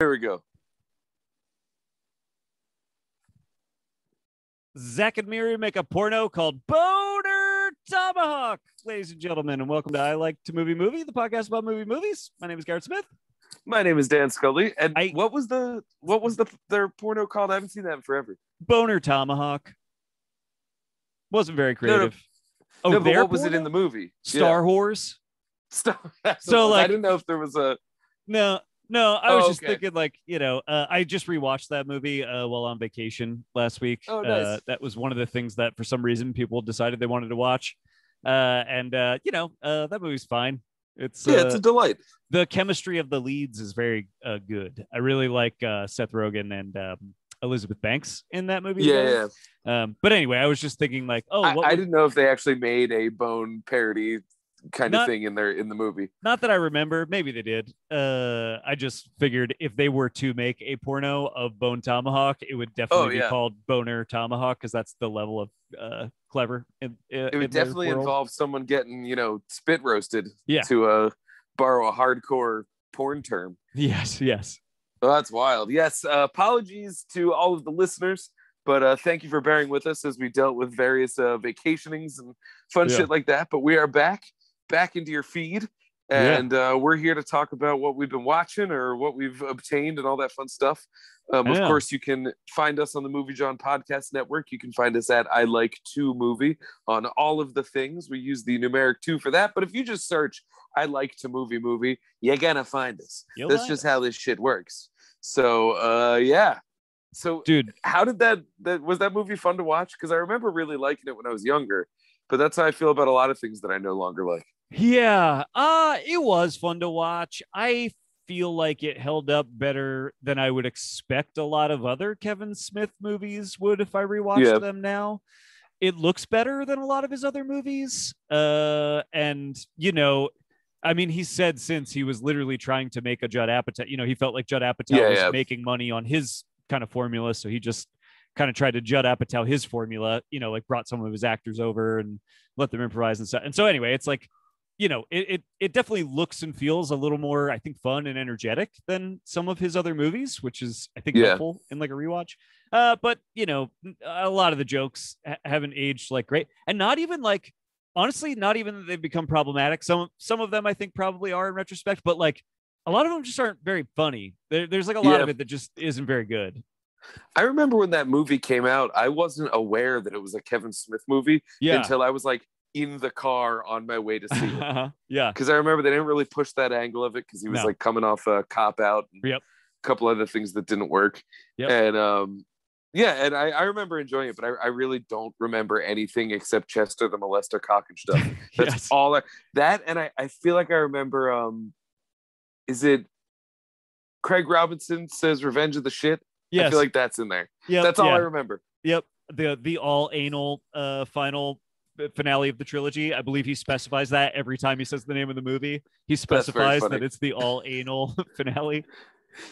Here we go. Zach and Miri make a porno called Boner Tomahawk. Ladies and gentlemen, and welcome to I Like to Movie Movie, the podcast about movie movies. My name is Garrett Smith. My name is Dan Scully, and I- what was the what was the their porno called? I haven't seen that in forever. Boner Tomahawk. Wasn't very No, no. creative. Oh, no, but what was it in the movie? Star Wars? Yeah. Star. So, I didn't know if there was a. No, no. I was Oh, just okay. thinking, like, you know, uh, I just rewatched that movie uh, while on vacation last week. Oh, uh, nice. that was one of the things that, for some reason, people decided they wanted to watch. Uh, and uh, you know, uh, that movie's fine. It's Yeah, uh, it's a delight. the chemistry of the leads is very uh, good. I really like uh, Seth Rogen and um, Elizabeth Banks in that movie. Yeah, yeah. Um, but anyway, I was just thinking like, oh, I, what I would- didn't know if they actually made a bone parody kind Not- of thing in there in the movie. not that I remember. Maybe they did. Uh, I just figured if they were to make a porno of Bone Tomahawk, it would definitely Oh, be called Boner Tomahawk because that's the level of uh, clever. In, It would definitely involve someone getting you know spit roasted. Yeah. To uh, borrow a hardcore porn term. Yes, yes. Oh, that's wild. Yes. Uh, apologies to all of the listeners, but uh, thank you for bearing with us as we dealt with various uh, vacationings and fun Yeah. shit like that. But we are back, back into your feed. Yeah. And uh, we're here to talk about what we've been watching or what we've obtained and all that fun stuff. Um, of course, you can find us on the Movie John Podcast Network. You can find us at I Like Two Movie on all of the things. We use the numeric two for that. But if you just search I Like to Movie Movie, you're gonna find us. You'll That's just how this shit works. So uh yeah. So Dude, how did that that was that movie fun to watch? Because I remember really liking it when I was younger, but that's how I feel about a lot of things that I no longer like. Yeah, uh it was fun to watch. I feel like it held up better than I would expect a lot of other Kevin Smith movies would if I rewatched Yeah. them now. It looks better than a lot of his other movies. Uh and you know, I mean he said since he was literally trying to make a Judd Apatow, you know, he felt like Judd Apatow Yeah, was yeah. making money on his kind of formula, so he just kind of tried to Judd Apatow his formula, you know, like brought some of his actors over and let them improvise and stuff. And so anyway, it's like you know, it, it it definitely looks and feels a little more, I think, fun and energetic than some of his other movies, which is I think Yeah. helpful in like a rewatch. Uh, but you know, a lot of the jokes ha- haven't aged like great, and not even like honestly, not even that they've become problematic. Some some of them I think probably are in retrospect, but like a lot of them just aren't very funny. There, there's like a lot Yeah. of it that just isn't very good. I remember when that movie came out, I wasn't aware that it was a Kevin Smith movie Yeah, until I was like in the car on my way to see it. Uh-huh. yeah, Because I remember they didn't really push that angle of it because he was No. like coming off a cop out and Yep. a couple other things that didn't work. Yep. And um yeah, and I, I remember enjoying it, but I, I really don't remember anything except Chester the molester cock and stuff. That's yes, all I, that and I, I feel like I remember um is it Craig Robinson says revenge of the shit? yes, I feel like that's in there. Yeah. that's all yeah. I remember. Yep. The the all anal uh final finale of the trilogy. I believe he specifies that every time he says the name of the movie. He specifies that it's the all anal finale.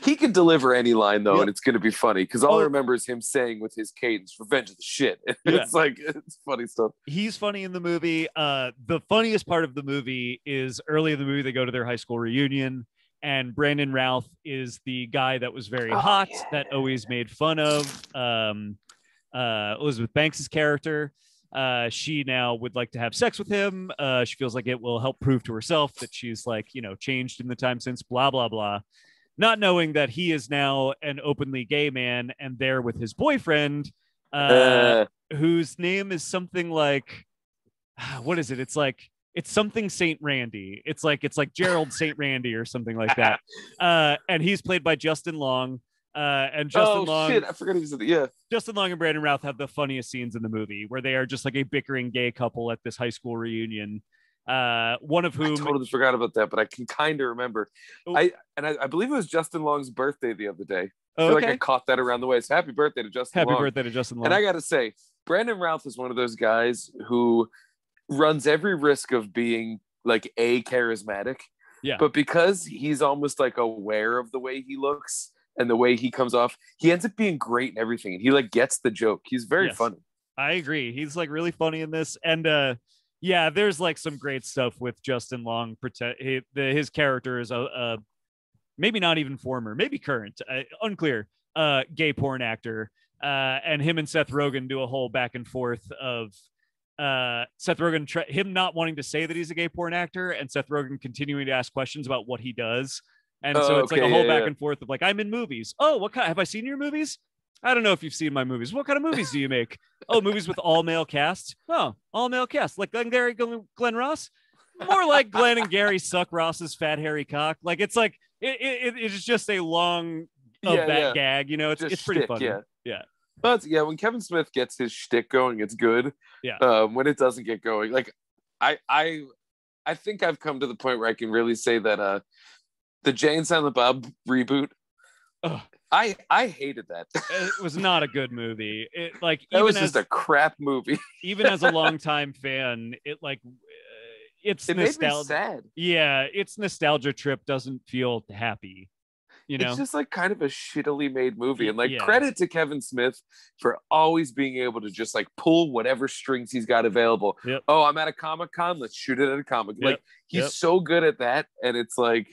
He can deliver any line though, Yeah. and it's gonna be funny because all I Oh. remember is him saying with his cadence, "Revenge of the shit." Yeah. It's like it's funny stuff. He's funny in the movie. Uh the funniest part of the movie is early in the movie they go to their high school reunion and Brandon Routh is the guy that was very Oh, hot yeah. that always made fun of um uh Elizabeth Banks's character. Uh, she now would like to have sex with him. Uh, she feels like it will help prove to herself that she's like, you know, changed in the time since, blah, blah, blah. Not knowing that he is now an openly gay man and there with his boyfriend, uh, Uh, whose name is something like, what is it? It's like, it's something Saint Randy. It's like, it's like Gerald Saint Randy or something like that. Uh, and he's played by Justin Long. Uh, and Justin oh Long, shit! I forgot he was in the yeah. Justin Long and Brandon Routh have the funniest scenes in the movie where they are just like a bickering gay couple at this high school reunion. Uh, one of whom I totally forgot about that, but I can kind of remember. Oh. I and I, I believe it was Justin Long's birthday the other day. I feel okay, like I caught that around the way. So happy birthday to Justin happy Long. birthday to Justin Long. And I got to say, Brandon Routh is one of those guys who runs every risk of being like a charismatic. Yeah. But because he's almost like aware of the way he looks and the way he comes off, he ends up being great and everything. And he like gets the joke. He's very Yes. funny. I agree. He's like really funny in this, and uh, yeah, there's like some great stuff with Justin Long. Protect he, the, his character is a, a maybe not even former, maybe current, uh, unclear, uh, gay porn actor. Uh, and him and Seth Rogen do a whole back and forth of uh, Seth Rogen, tra- him not wanting to say that he's a gay porn actor, and Seth Rogen continuing to ask questions about what he does. And so Oh, it's like a whole yeah, back yeah. and forth of like, I'm in movies. Oh, what kind? Have I seen your movies? I don't know if you've seen my movies. What kind of movies do you make? oh, movies with all male cast. Oh, all male cast, like Glenn Gary, Glenn, Ross. More like Glenn and Gary suck Ross's fat hairy cock. Like it's like it, it, it is just a long of Yeah, that gag. You know, it's Just it's pretty funny. Yeah. Yeah. But yeah, when Kevin Smith gets his shtick going, it's good. Yeah. Um, when it doesn't get going, like I I I think I've come to the point where I can really say that uh the Jay and Silent Bob reboot. Ugh. I I hated that. It was not a good movie. It like that even was as just a crap movie. even as a longtime fan, it like uh, it's It nostalgia. sad. Yeah, its nostalgia trip doesn't feel happy. You know, It's just like kind of a shittily made movie. And like yeah. credit to Kevin Smith for always being able to just like pull whatever strings he's got available. Yep. Oh, I'm at a Comic Con, let's shoot it at a comic. Yep. Like he's Yep. so good at that. And it's like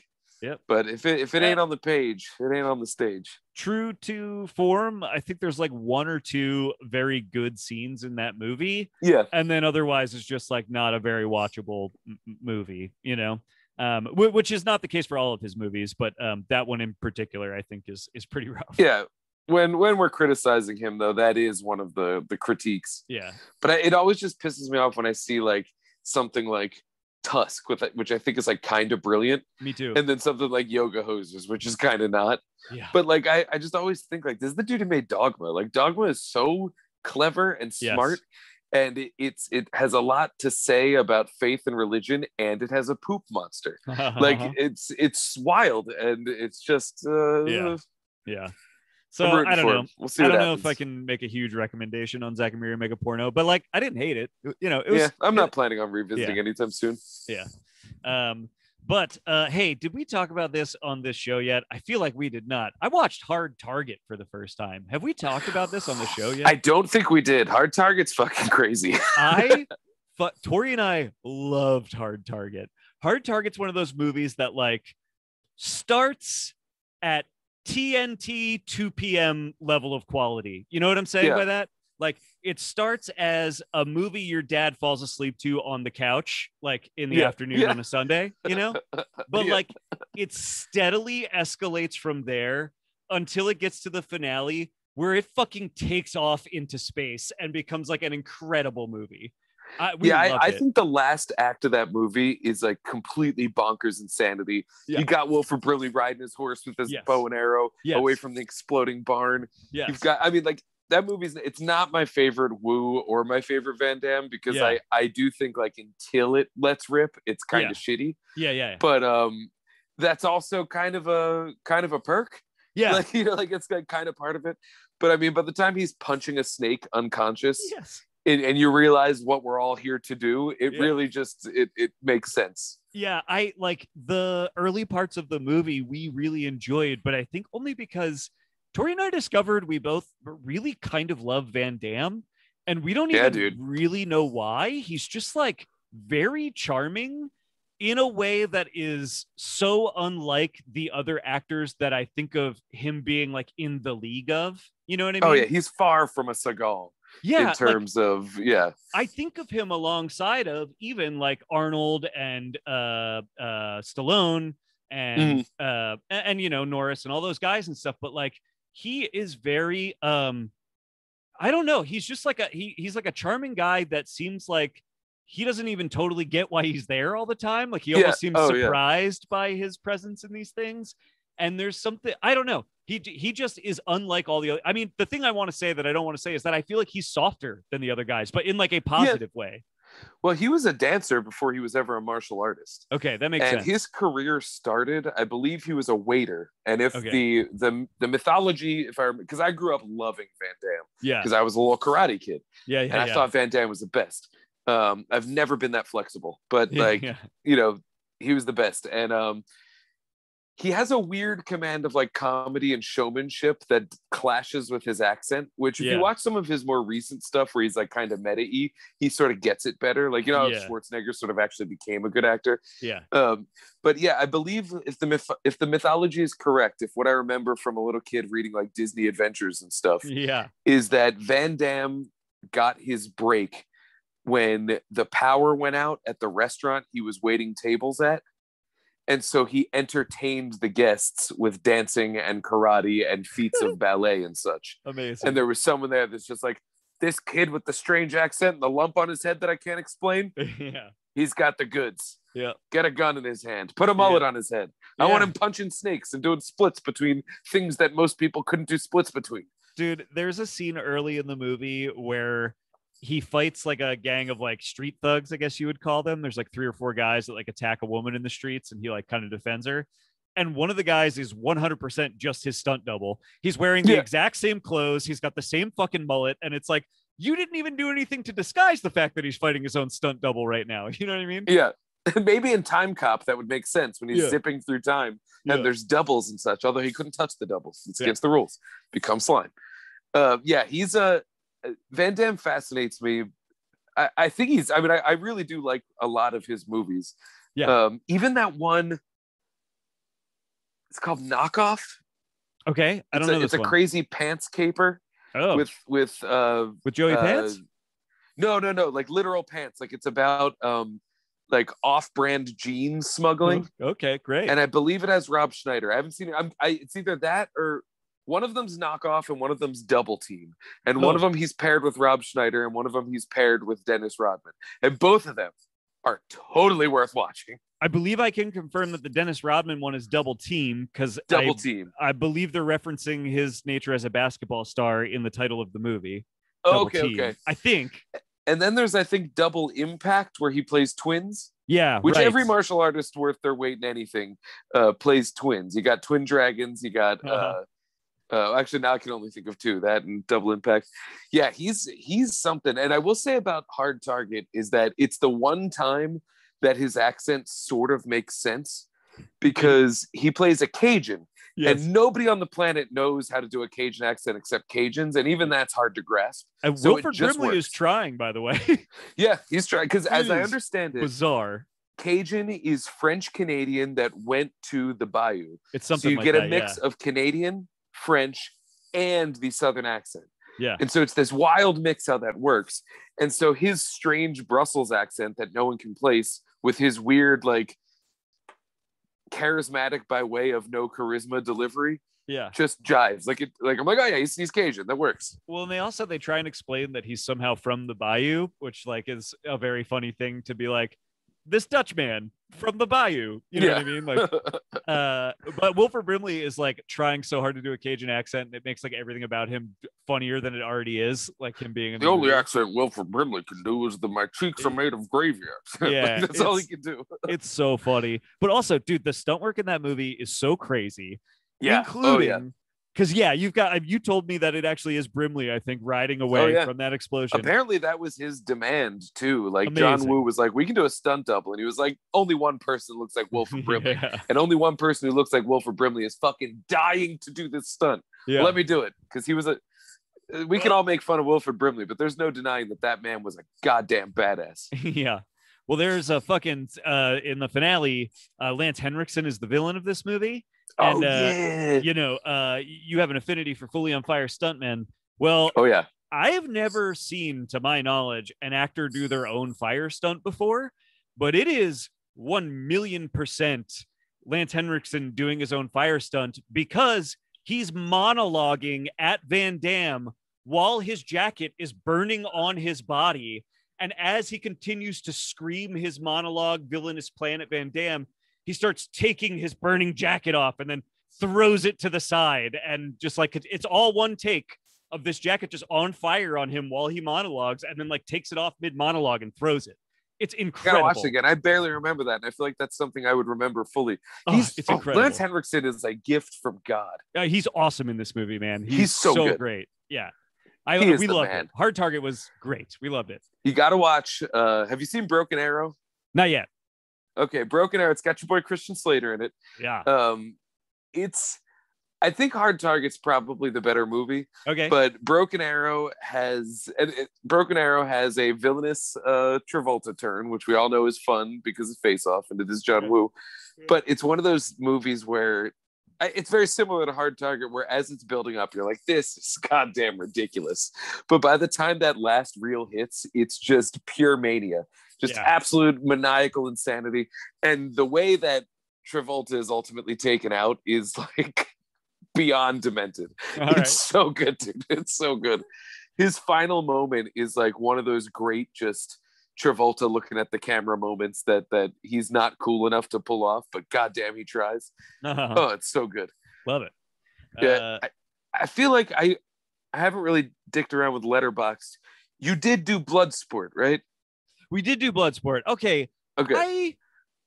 Yep. But if it if it ain't on the page, it ain't on the stage. true to form, I think there's like one or two very good scenes in that movie, Yeah. and then otherwise it's just like not a very watchable m- movie. You know, um, wh- which is not the case for all of his movies, but um, that one in particular, I think, is is pretty rough. Yeah. When when we're criticizing him though, that is one of the the critiques. Yeah, But I, it always just pisses me off when I see like something like Tusk with which I think is like kind of brilliant. me too. and then something like Yoga Hosers which is kind of not yeah, but like I, I just always think like this is the dude who made dogma like dogma is so clever and Yes. smart and it, it's it has a lot to say about faith and religion and it has a poop monster like it's it's wild and it's just uh Yeah. yeah. So I don't know. we'll see I don't know if I can make a huge recommendation on Zach and Miri Mega Porno, but like I didn't hate it. You know, it was yeah i'm not planning on revisiting anytime soon Yeah. Um, but uh, hey, did we talk about this on this show yet? I feel like we did not. I watched Hard Target for the first time. Have we talked about this on the show yet? i don't think we did hard target's fucking crazy I, fu- Tori and I loved Hard Target. Hard Target's one of those movies that like starts at TNT 2 p.m. level of quality. You know what I'm saying Yeah. by that? Like it starts as a movie your dad falls asleep to on the couch, like in the Yeah. afternoon Yeah. on a Sunday, you know? But like it steadily escalates from there until it gets to the finale where it fucking takes off into space and becomes like an incredible movie. I, yeah, I, I think the last act of that movie is like completely bonkers insanity. Yeah. You got Wilford Brimley riding his horse with his Yes. bow and arrow Yes. away from the exploding barn. yes. You've got, I mean, like that movie's. It's not my favorite Woo or my favorite Van Damme because Yeah. I I do think like until it lets rip, it's kind of shitty. yeah, yeah, yeah. But um, that's also kind of a kind of a perk. yeah. Like you know, like it's like kind of part of it. But I mean, by the time he's punching a snake unconscious, yes. And, and you realize what we're all here to do it Yeah. really just it, it makes sense Yeah, I like the early parts of the movie we really enjoyed, but I think only because Tori and I discovered we both really kind of love Van Damme, and we don't Yeah, even dude. really know why. He's just like very charming in a way that is so unlike the other actors that I think of him being like in the league of. You know what I oh, mean? oh yeah he's far from a Seagal yeah. in like, terms of yeah I think of him alongside of even like Arnold and uh uh Stallone and uh and, you know Norris and all those guys and stuff but like he is very um I don't know he's just like a he he's like a charming guy that seems like he doesn't even totally get why he's there all the time like he Yeah. seems Oh, yeah. surprised by his presence in these things and there's something I don't know. He he just is unlike all the other I mean the thing I want to say that I don't want to say is that I feel like he's softer than the other guys but in like a positive way. Well he was a dancer before he was ever a martial artist. Okay that makes and sense. his career started i believe he was a waiter. And if Okay. the the the mythology if i remember because i grew up loving van damme. Yeah. Because i was a little karate kid. Yeah and i yeah. thought van damme was the best. Um i've never been that flexible but like yeah. you know he was the best. And um he has a weird command of like comedy and showmanship that clashes with his accent. Which, if Yeah. you watch some of his more recent stuff where he's like kind of meta-y, he sort of gets it better. Like you know, Yeah. Schwarzenegger sort of actually became a good actor. Yeah. Um, but yeah, I believe if the myth- if the mythology is correct, if what I remember from a little kid reading like Disney Adventures and stuff, Yeah. is that Van Damme got his break when the power went out at the restaurant he was waiting tables at. And so he entertained the guests with dancing and karate and feats of ballet and such. Amazing. And there was someone there that's just like, this kid with the strange accent and the lump on his head that I can't explain, yeah. he's got the goods. Yeah. Get a gun in his hand, put a mullet on his head. I want him punching snakes and doing splits between things that most people couldn't do splits between. dude there's a scene early in the movie where he fights like a gang of like street thugs i guess you would call them there's like three or four guys that like attack a woman in the streets and he like kind of defends her and one of the guys is 100% just his stunt double he's wearing the Yeah. exact same clothes he's got the same fucking mullet and it's like you didn't even do anything to disguise the fact that he's fighting his own stunt double right now you know what i mean Yeah. Maybe in Time Cop that would make sense when he's Yeah. zipping through time Yeah. and there's doubles and such. Although he couldn't touch the doubles, it's Yeah. against the rules. Become slime. Uh, yeah, he's a uh, Van Damme fascinates me. I, I think he's. I mean, I, I really do like a lot of his movies. Yeah. Um, even that one. It's called Knockoff. okay i don't it's know a, it's a crazy pants caper oh with with uh with joey uh, pants No, no, no, like literal pants. Like it's about um like off-brand jeans smuggling. Oh, okay great and I believe it has Rob Schneider. I haven't seen it. I'm, I, it's either that or one of them's knockoff and one of them's double team. And one Oh. of them he's paired with Rob Schneider and one of them he's paired with Dennis Rodman. And both of them are totally worth watching. I believe I can confirm that the Dennis Rodman one is double team because Double I, team. I believe they're referencing his nature as a basketball star in the title of the movie. Double okay, Team. okay. I think. And then there's I think double impact where he plays twins, Yeah. which right. every martial artist worth their weight in anything uh, plays twins. You got twin dragons. You got. uh Uh-huh. Uh, Uh, actually, now I can only think of two. That and Double Impact. Yeah, he's he's something. And I will say about Hard Target is that it's the one time that his accent sort of makes sense because he plays a Cajun, Yes. and nobody on the planet knows how to do a Cajun accent except Cajuns, and even that's hard to grasp. And so it Wilford Brimley is trying, by the way. Yeah, he's trying because, as I understand it, Bizarre. Cajun is French Canadian that went to the Bayou. It's something. so you like get that, a mix of Canadian, French, and the Southern accent. Yeah. And so it's this wild mix how that works. And so his strange Brussels accent that no one can place with his weird, like, charismatic by way of no charisma delivery Yeah. just jives. Like, it, like I'm like, oh yeah, he's, he's Cajun. That works. Well, and they also they try and explain that he's somehow from the Bayou, which like is a very funny thing to be like this Dutch man from the Bayou. You know what I mean? Like, uh, but Wilford Brimley is like trying so hard to do a Cajun accent, and it makes like everything about him funnier than it already is. Like him being in the only movie. accent Wilford Brimley can do is the my cheeks are made of gravy. Yeah, Like, that's all he can do. It's so funny, but also, dude, the stunt work in that movie is so crazy. Yeah. including oh yeah. Because yeah, you've got you told me that it actually is Brimley, I think, riding away Oh, yeah. from that explosion. Apparently that was his demand too. Like John Amazing. Woo was like, we can do a stunt double, and he was like, only one person looks like Wilford Brimley, yeah, and only one person who looks like Wilford Brimley is fucking dying to do this stunt. yeah. Let me do it because he was a. We can all make fun of Wilford Brimley, but there's no denying that that man was a goddamn badass. yeah. Well, there's a fucking uh in the finale, uh Lance Henriksen is the villain of this movie. And, oh uh, yeah. You know, uh you have an affinity for fully on fire stuntmen. Well, Oh yeah. I have never seen, to my knowledge, an actor do their own fire stunt before, but it is one million percent Lance Henriksen doing his own fire stunt because he's monologuing at Van Damme while his jacket is burning on his body. And as he continues to scream his monologue, villainous plan at Van Damme, he starts taking his burning jacket off and then throws it to the side. And just like it's all one take of this jacket just on fire on him while he monologues and then like takes it off mid monologue and throws it. It's I gotta incredible. watch it again. I barely remember that, and I feel like that's something I would remember fully. Oh, He's it's oh, incredible. Lance Henriksen is a gift from God. Uh, he's awesome in this movie, man. He's, He's so good. great. Yeah. I He we loved man. it. Hard Target was great. We loved it. You got to watch. Uh, have you seen Broken Arrow? Not yet. Okay, Broken Arrow. It's got your boy Christian Slater in it. Yeah. Um, it's I think Hard Target's probably the better movie, Okay. but Broken Arrow has and it, Broken Arrow has a villainous uh, Travolta turn, which we all know is fun because of Face Off and it is John. Woo. But it's one of those movies where I- it's very similar to Hard Target, where as it's building up, you're like, this is goddamn ridiculous. But by the time that last reel hits, it's just pure mania, just Yeah. absolute maniacal insanity. And the way that Travolta is ultimately taken out is like beyond demented. All it's right. so good, dude. It's so good. His final moment is like one of those great just Travolta looking at the camera moments that that he's not cool enough to pull off, but goddamn he tries. Uh-huh. Oh, it's so good. Love it. Yeah, Uh, I, I feel like I I haven't really dicked around with Letterboxd. You did do Bloodsport, right? We did do Bloodsport. Okay. Okay. I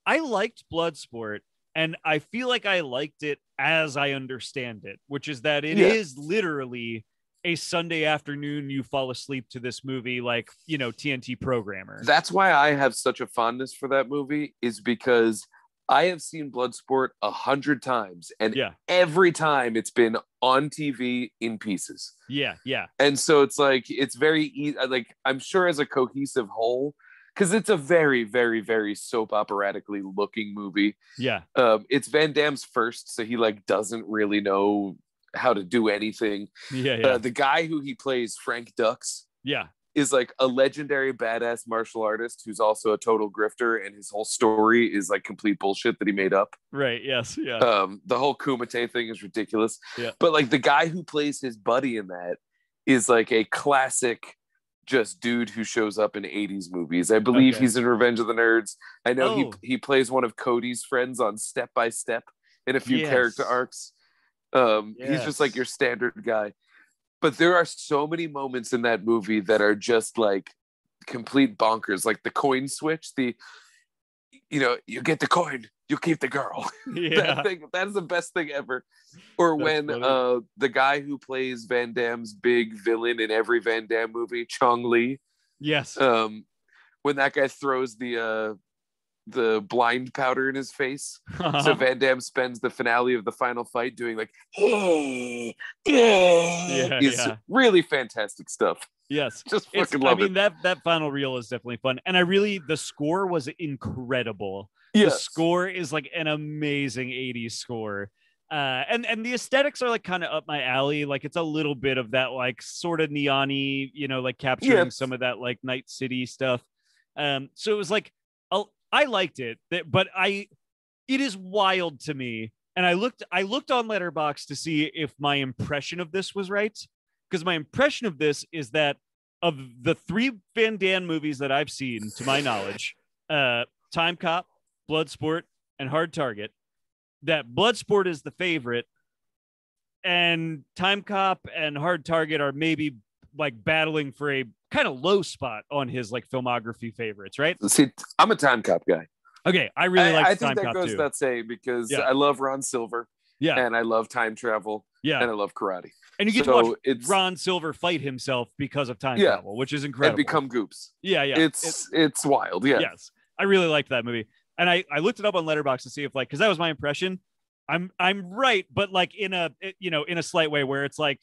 I liked Bloodsport and I feel like I liked it as I understand it, which is that it is Yeah. literally a Sunday afternoon you fall asleep to this movie like, you know, TNT programmer. That's why I have such a fondness for that movie, is because I have seen Bloodsport a hundred times, and Yeah. every time it's been on TV in pieces. yeah, yeah. And so it's like it's very easy. Like I'm sure as a cohesive whole, because it's a very, very, very soap operatically looking movie. Yeah. Um, it's Van Damme's first, so he like doesn't really know how to do anything. Yeah, yeah. Uh, the guy who he plays, Frank Dux, yeah. is like a legendary badass martial artist who's also a total grifter, and his whole story is like complete bullshit that he made up. Right. Yes. Yeah. Um, the whole Kumite thing is ridiculous. Yeah. But like the guy who plays his buddy in that is like a classic just dude who shows up in 80s movies. I believe Okay. he's in Revenge of the Nerds. I know Oh. he he plays one of Cody's friends on Step by Step in a few Yes. character arcs. Um he's just like your standard guy. But there are so many moments in that movie that are just like complete bonkers like the coin switch, the you know, you get the coin, you keep the girl yeah. that thing that is the best thing ever or That's when funny. uh the guy who plays van damme's big villain in every van damme movie chong li Yes. um when that guy throws the uh the blind powder in his face so van damme spends the finale of the final fight doing like yeah Yeah, it's yeah. really fantastic stuff yes. just It's, fucking I mean it that that final reel is definitely fun, and I really the score was incredible. The score is like an amazing 80s score. Uh, and and the aesthetics are like kind of up my alley. Like it's a little bit of that like sort of neon-y, you know, like capturing Yeah. some of that like night city stuff. Um, so it was like I'll, I liked it, but I it is wild to me. And I looked I looked on Letterboxd to see if my impression of this was right. Because my impression of this is that of the three Van Damme movies that I've seen, to my knowledge, uh, Time Cop, Bloodsport, and Hard Target, that Bloodsport is the favorite, and Time Cop and Hard Target are maybe like battling for a kind of low spot on his like filmography favorites, right? see i'm a time cop guy Okay, I really I, like I Time think that Cop goes too. without saying because Yeah. i love ron silver yeah, and i love time travel yeah, and i love karate and you get so to watch it's Ron Silver fight himself because of time Yeah. travel, which is and incredible. become goops yeah, yeah, it's it's wild yeah yes i really liked that movie and i i looked it up on Letterboxd to see if like because that was my impression i'm i'm right but like in a eh, you know in a slight way where it's like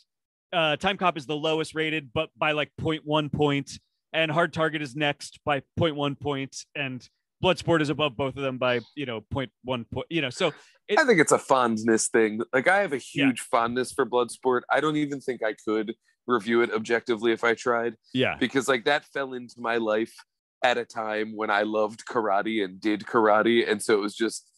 uh time cop is the lowest rated but by like 0.1 point and hard target is next by 0.1 point and bloodsport is above both of them by you know 0.1 point you know so it, i think it's a fondness thing. Like i have a huge fondness for bloodsport. I don't even think i could review it objectively if i tried. Yeah. Because like that fell into my life at a time when i loved karate and did karate and so it was just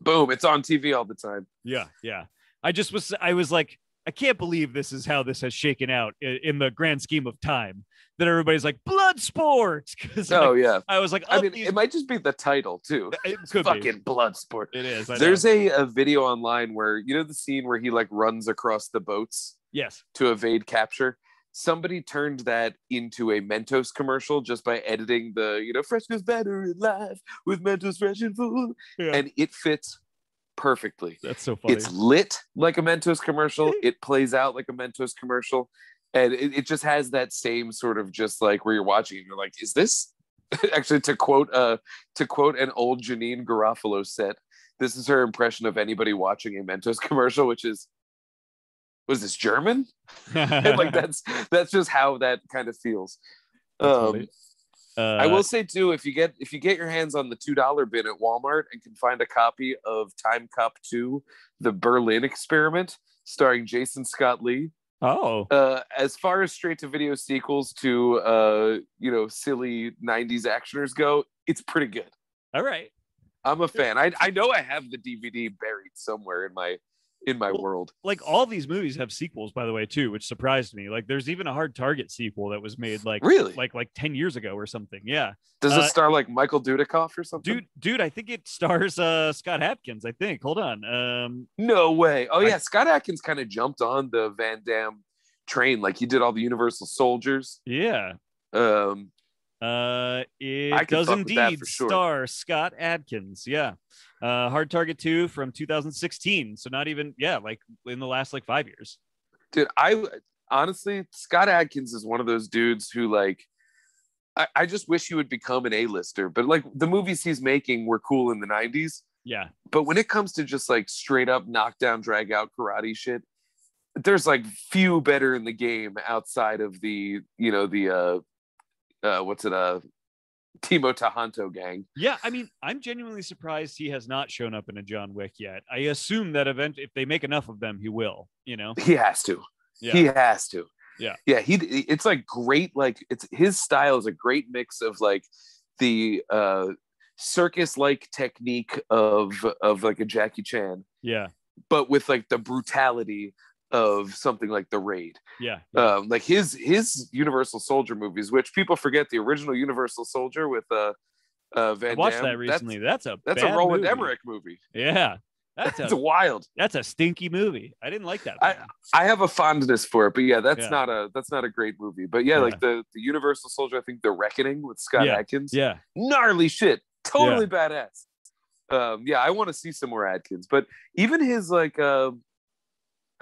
boom it's on tv all the time. Yeah, yeah. I just was I was like, I can't believe this is how this has shaken out in, the grand scheme of time. That everybody's like blood sports because oh yeah I was like, i mean these- it might just be the title too it could be. fucking bloodsport It is. I know. there's a, a video online where you know the scene where he like runs across the boats yes. to evade capture. Somebody turned that into a Mentos commercial just by editing the, you know, fresh goes better in life with Mentos fresh and full. Yeah. And it fits perfectly. That's so funny. It's lit like a Mentos commercial. it plays out like a Mentos commercial. And it, it just has that same sort of just like where you're watching and you're like, is this actually to quote uh to quote an old Janeane Garofalo set, this is her impression of anybody watching a Mentos commercial, which is, was this German? Like that's that's just how that kind of feels. That's Um, funny. I Uh, will say too, if you get if you get your hands on the two dollar bin at Walmart and can find a copy of Time Cop Two, the Berlin Experiment, starring Jason Scott Lee. Oh, Uh, as far as straight to video sequels to uh, you know silly '90s actioners go, it's pretty good. all right. I'm a fan. I I know I have the DVD buried somewhere in my in my Well, world. Like all these movies have sequels, by the way, too, which surprised me. Like there's even a Hard Target sequel that was made like Really? like like ten years ago or something. Yeah, Does uh, it star like Michael Dudikoff or something? dude, dude, I think it stars uh Scott Adkins. I think. Hold on. Um, No way. Oh I- yeah, Scott Adkins kind of jumped on the Van Damme train, like he did all the Universal Soldiers. yeah. Um, Uh, it does fuck with that indeed sure. star Scott Adkins. Yeah. Uh, Hard Target 2 from 2016. So not even, yeah, like in the last like five years. dude, I honestly, Scott Adkins is one of those dudes who like. I, I just wish he would become an A-lister, but like the movies he's making were cool in the '90s. Yeah. But when it comes to just like straight up knockdown, drag out karate shit, there's like few better in the game outside of the you know the uh, uh what's it uh Timo Tjahjanto gang. Yeah. I mean, I'm genuinely surprised he has not shown up in a John Wick yet. I assume that event, if they make enough of them, he will, you know? He has to. Yeah. He has to. Yeah. Yeah. He it's like great, like it's his style is a great mix of like the uh circus like technique of of like a Jackie Chan, yeah. but with like the brutality of something like the raid. Yeah. yeah. Um like his his Universal Soldier movies, which people forget the original Universal Soldier with uh uh Van I watched Damme, that recently. That's, a That's, that's a Roland movie. Emmerich movie. Yeah. That's That's a wild. that's a stinky movie. I didn't like that. I- I have a fondness for it, but yeah, that's Yeah. not a that's not a great movie. But yeah, Yeah. like the the Universal Soldier, I think The Reckoning with Scott Yeah. Adkins, yeah. gnarly shit, totally badass. Um, yeah, I want to see some more Adkins, but even his like, uh,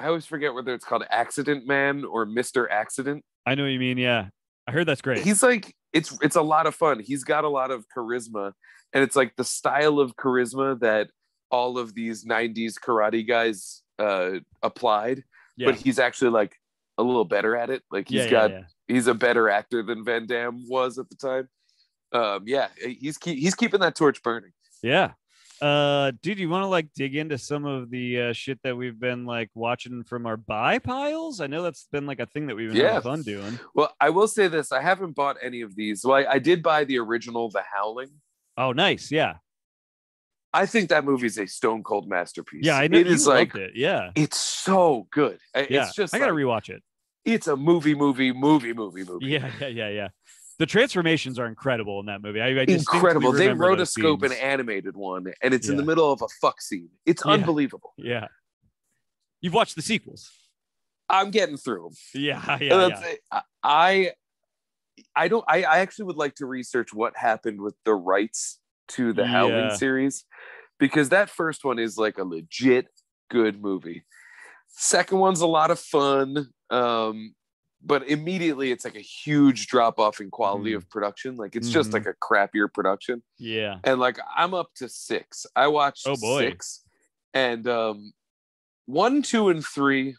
I always forget whether it's called Accident Man or Mister Accident. I know what you mean. Yeah. I heard that's great. He's like, it's it's a lot of fun. He's got a lot of charisma, and it's like the style of charisma that all of these '90s karate guys uh, applied. yeah. But he's actually like a little better at it. Like he's yeah, got yeah. he's a better actor than Van Damme was at the time. Um, yeah, he's keep, he's keeping that torch burning. Yeah. Uh, dude, you want to like dig into some of the uh, shit that we've been like watching from our buy piles? I know that's been like a thing that we've been Yeah. having fun doing. Well, I will say this: I haven't bought any of these. Well, I, I did buy the original, The Howling. Oh, nice. Yeah. I think that movie's a stone cold masterpiece. Yeah. I know it you is like it. Yeah. it's so good. I- Yeah. It's just I gotta like, rewatch it. it's a movie, movie, movie, movie, movie. Yeah. Yeah. Yeah. Yeah. The transformations are incredible in that movie. I, I Incredible. They remember wrote a scope an animated one, and it's in the middle of a fuck scene. It's Yeah. unbelievable. Yeah. You've watched the sequels. I'm getting through them. Yeah. Yeah. Yeah. I I don't I, I actually would like to research what happened with the rights to the Howling Yeah. series because that first one is like a legit good movie. Second one's a lot of fun. Um but immediately it's like a huge drop off in quality Mhm. of production. Like it's just Mhm. like a crappier production. Yeah. And like I'm up to six. I watched Oh, boy. six. And um one, two, and three.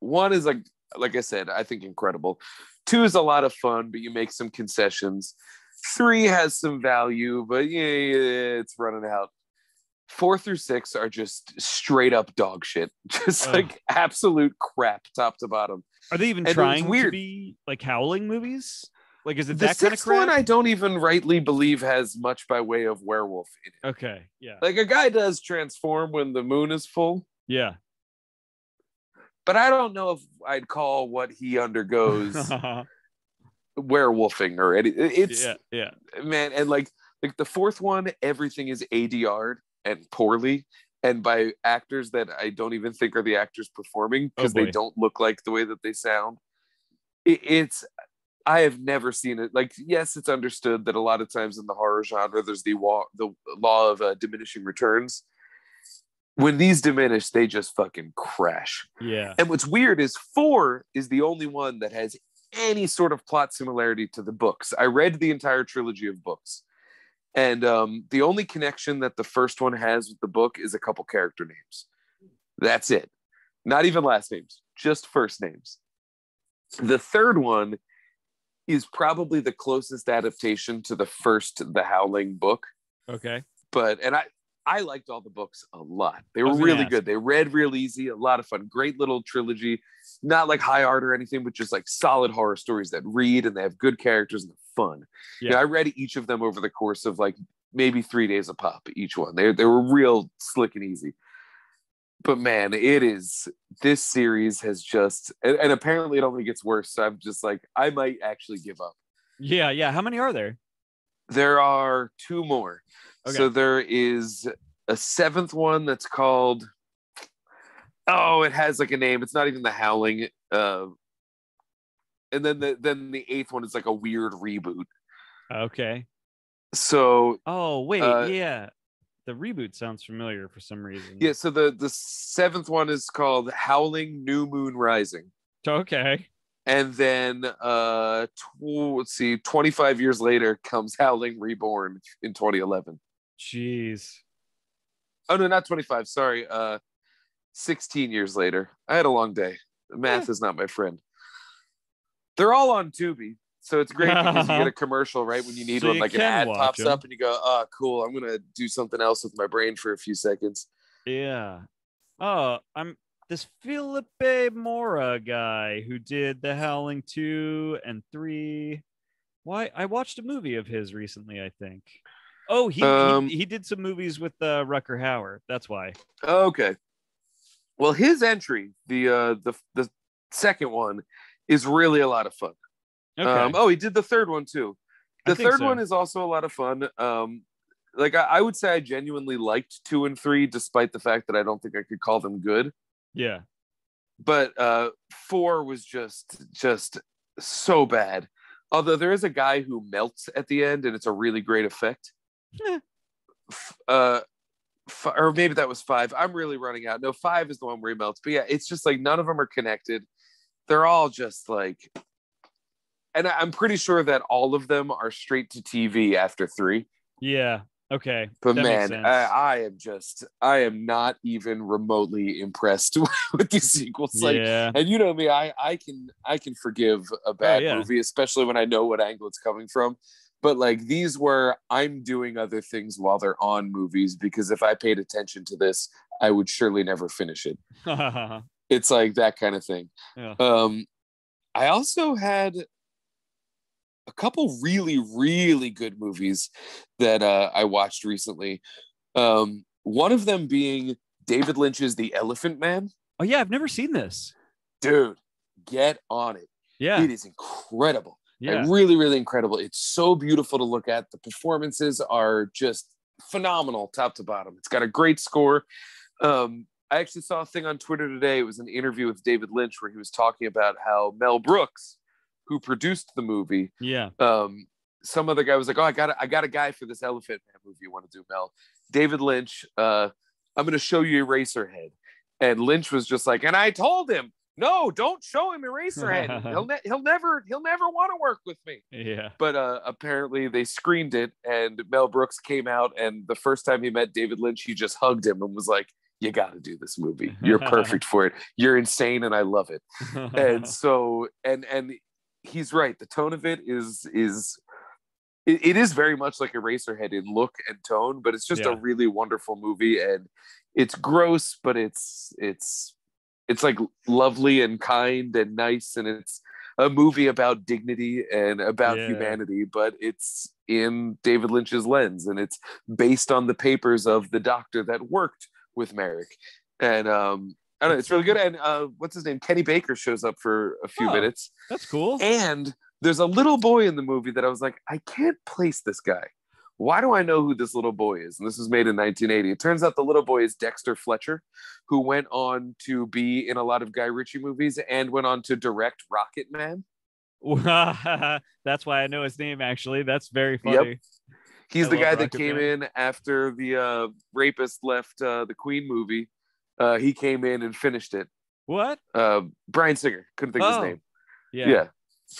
One is like like I said, I think incredible. Two is a lot of fun, but you make some concessions. Three has some value, but yeah, it's running out. Four through six are just straight up dog shit, just Ugh. like absolute crap, top to bottom. Are they even And trying to be like howling movies? Like, is it The that kind of sixth one, I don't even rightly believe has much by way of werewolf in it. okay. Yeah. Like a guy does transform when the moon is full, Yeah. but I don't know if I'd call what he undergoes werewolfing or any. It's yeah. Yeah. man, and like like the fourth one, everything is ADR'd and poorly, and by actors that I don't even think are the actors performing Oh, because they don't look like the way that they sound. It, it's I have never seen it. Like, yes, it's understood that a lot of times in the horror genre, there's the law, the law of uh, diminishing returns. When these diminish, they just fucking crash. Yeah. And what's weird is four is the only one that has any sort of plot similarity to the books. I read the entire trilogy of books. And um, the only connection that the first one has with the book is a couple character names. That's it. Not even last names, just first names. The third one is probably the closest adaptation to the first The Howling book. Okay. But and I I liked all the books a lot. They were really ask. good. They read real easy, a lot of fun. Great little trilogy. Not like high art or anything, but just like solid horror stories that read and they have good characters and they're fun. Yeah. Yeah. I read each of them over the course of like maybe three days a pop, each one. They they were real slick and easy. But man, it is this series has just and, and apparently it only gets worse. So I'm just like, I might actually give up. Yeah, yeah. How many are there? There are two more. Okay. So there is a seventh one that's called Oh, it has like a name. It's not even the Howling. Uh, and then the then the eighth one is like a weird reboot. Okay. So Oh wait, Uh, yeah. The reboot sounds familiar for some reason. yeah, so the the seventh one is called Howling New Moon Rising. Okay. And then uh tw- let's see, 25 years later comes Howling Reborn in 2011. Jeez. Oh no, not 25, sorry. Uh 16 years later. I had a long day. Math is not my friend. They're all on Tubi. So it's great because you get a commercial right when you need So one, you like an can ad watch pops 'em. up and you go, oh cool, I'm gonna do something else with my brain for a few seconds. Yeah. Oh, I'm this Philippe Mora guy who did The Howling 2 and 3. Why I watched a movie of his recently, I think. Oh, he Um, he, he did some movies with uh, Rutger Hauer. That's why. Okay. Well, his entry, the uh the the second one, is really a lot of fun. Okay. Um, oh, he did the third one too. The third so. one is also a lot of fun. Um, like I, I would say, I genuinely liked two and three, despite the fact that I don't think I could call them good. yeah. But uh, four was just just so bad. Although there is a guy who melts at the end, and it's a really great effect. F- uh, f- or maybe that was five. I'm really running out. No, five is the one where he melts. But yeah, it's just like none of them are connected. They're all just like, and I- I'm pretty sure that all of them are straight to TV after three. Yeah. Okay. But That man. I, I am just, I am not even remotely impressed with these sequels. Like, yeah. and you know me, I, I can, I can forgive a bad Oh, yeah. movie, especially when I know what angle it's coming from. But like these were, I'm doing other things while they're on movies because if I paid attention to this, I would surely never finish it. It's like that kind of thing. Yeah. Um, I also had a couple really, really good movies that uh, I watched recently. Um, one of them being David Lynch's The Elephant Man. oh yeah, I've never seen this. Dude, get on it. Yeah. It is incredible. Yeah. Really, really incredible. It's so beautiful to look at. The performances are just phenomenal, top to bottom. It's got a great score. Um, I actually saw a thing on Twitter today. It was an interview with David Lynch where he was talking about how Mel Brooks, who produced the movie, Yeah. um, some other guy was like, "Oh, I got a, I got a guy for this Elephant Man movie you want to do, Mel." David Lynch. Uh, I'm going to show you Eraserhead, and Lynch was just like, and I told him, "No, don't show him Eraserhead. he'll ne- he'll never he'll never want to work with me." Yeah. But uh, apparently they screened it, and Mel Brooks came out, and the first time he met David Lynch, he just hugged him and was like, "You got to do this movie. You're perfect for it. You're insane, and I love it." and so and and he's right the tone of it is is it, it is very much like eraserhead in look and tone but it's just Yeah. a really wonderful movie and it's gross but it's it's it's like lovely and kind and nice and it's a movie about dignity and about Yeah. humanity but it's in david lynch's lens and it's based on the papers of the doctor that worked with merrick and um I don't know, it's really good. And uh, what's his name? Kenny Baker shows up for a few Oh. minutes. That's cool. And there's a little boy in the movie that I was like, I can't place this guy. Why do I know who this little boy is? And this was made in 1980. It turns out the little boy is Dexter Fletcher, who went on to be in a lot of Guy Ritchie movies and went on to direct Rocket Man. That's why I know his name. Actually, that's very funny. He's I the guy that came Man. in after the uh, rapist left uh, the Queen movie. Uh, he came in and finished it. What? Uh, Bryan Singer, couldn't think of Oh, his name. Yeah. Yeah.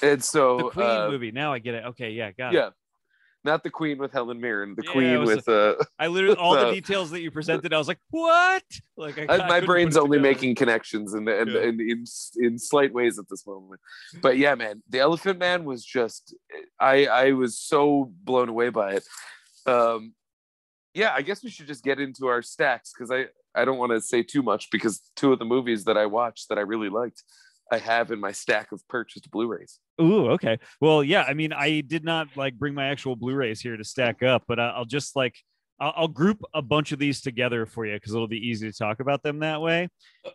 And so The Queen uh, movie. Now I get it. Okay. Yeah. Got it. yeah not the Queen with Helen Mirren, the Yeah, Queen with uh, I literally all the So- details that you presented, I was like, what? Like I, I- I my couldn't brain's only making connections and and, Yeah. and in in slight ways at this moment. But yeah, man, the Elephant Man was just I I was so blown away by it. Um, yeah, I guess we should just get into our stacks because I I don't want to say too much because two of the movies that I watched that I really liked I have in my stack of purchased Blu-rays. Ooh, okay. Well, yeah. I mean, I did not like bring my actual Blu-rays here to stack up, but I'll just like I'll, I'll group a bunch of these together for you because it'll be easy to talk about them that way.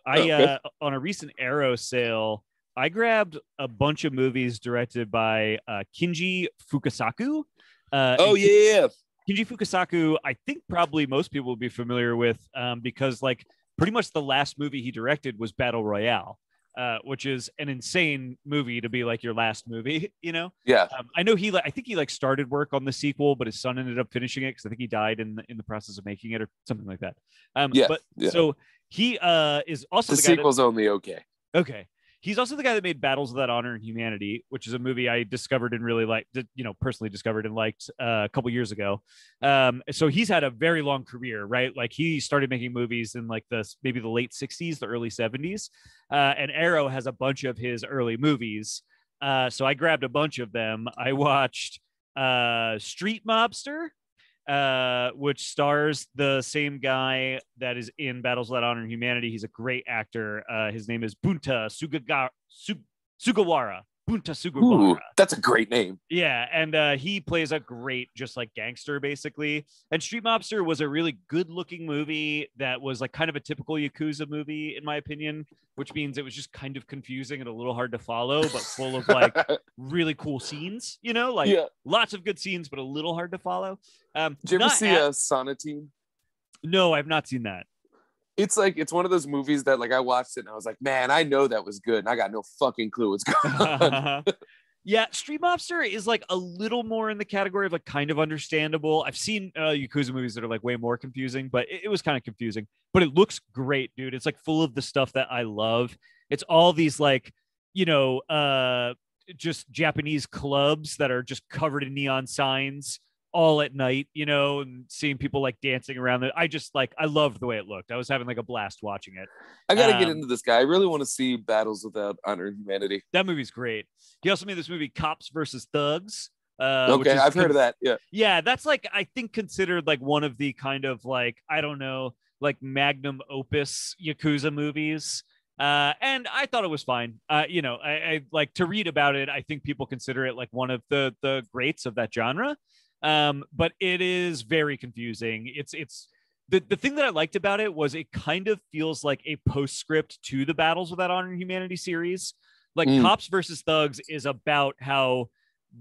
I Okay. uh, on a recent Arrow sale, I grabbed a bunch of movies directed by uh, Kinji Fukasaku. Uh, Oh yeah, Kinji Fukasaku, I think probably most people will be familiar with um, because like pretty much the last movie he directed was Battle Royale, uh, which is an insane movie to be like your last movie, you know? yeah. Um, I know he, like, I think he like started work on the sequel, but his son ended up finishing it because I think he died in the, in the process of making it or something like that. Um, Yeah, but yeah. so he uh, is also The the, guy that- sequel's only okay. Okay. He's also the guy that made Battles Without Honor and Humanity, which is a movie I discovered and really liked, you know, personally discovered and liked uh, a couple years ago. Um, so he's had a very long career, right? Like he started making movies in like the maybe the late 60s, the early 70s. Uh, and Arrow has a bunch of his early movies. Uh, so I grabbed a bunch of them. I watched uh, Street Mobster, uh, which stars the same guy that is in Battles Without Honor Humanity. He's a great actor. Uh, his name is Bunta Sugawara. Ooh, that's a great name. Yeah, and uh, he plays a great, just like gangster, basically. And Street Mobster was a really good-looking movie that was like kind of a typical yakuza movie, in my opinion. Which means it was just kind of confusing and a little hard to follow, but full of like really cool scenes. You know, like yeah. lots of good scenes, but a little hard to follow. Um, Did you ever see at- a Sonatine? No, I've not seen that. It's like it's one of those movies that like I watched it and I was like, man, I know that was good, and I got no fucking clue what's going on. yeah, Street Mobster is like a little more in the category of like kind of understandable. I've seen uh, Yakuza movies that are like way more confusing, but it, it was kind of confusing. But it looks great, dude. It's like full of the stuff that I love. It's all these like, you know, uh, just Japanese clubs that are just covered in neon signs all at night, you know, and seeing people like dancing around it. I just like I loved the way it looked. I was having like a blast watching it. I gotta get Um, into this guy. I really want to see Battles Without Honor and Humanity. That movie's great. He also made this movie Cops versus Thugs. Uh, which okay, I've heard of that. Yeah. Yeah, that's like I think considered like one of the kind of like I don't know like magnum opus yakuza movies. Uh, and I thought it was fine. Uh, you know, I, I like to read about it. I think people consider it like one of the the greats of that genre. Um, but it is very confusing. It's it's the, the thing that I liked about it was it kind of feels like a postscript to the Battles Without Honor and Humanity series. Like Mm. Cops versus Thugs is about how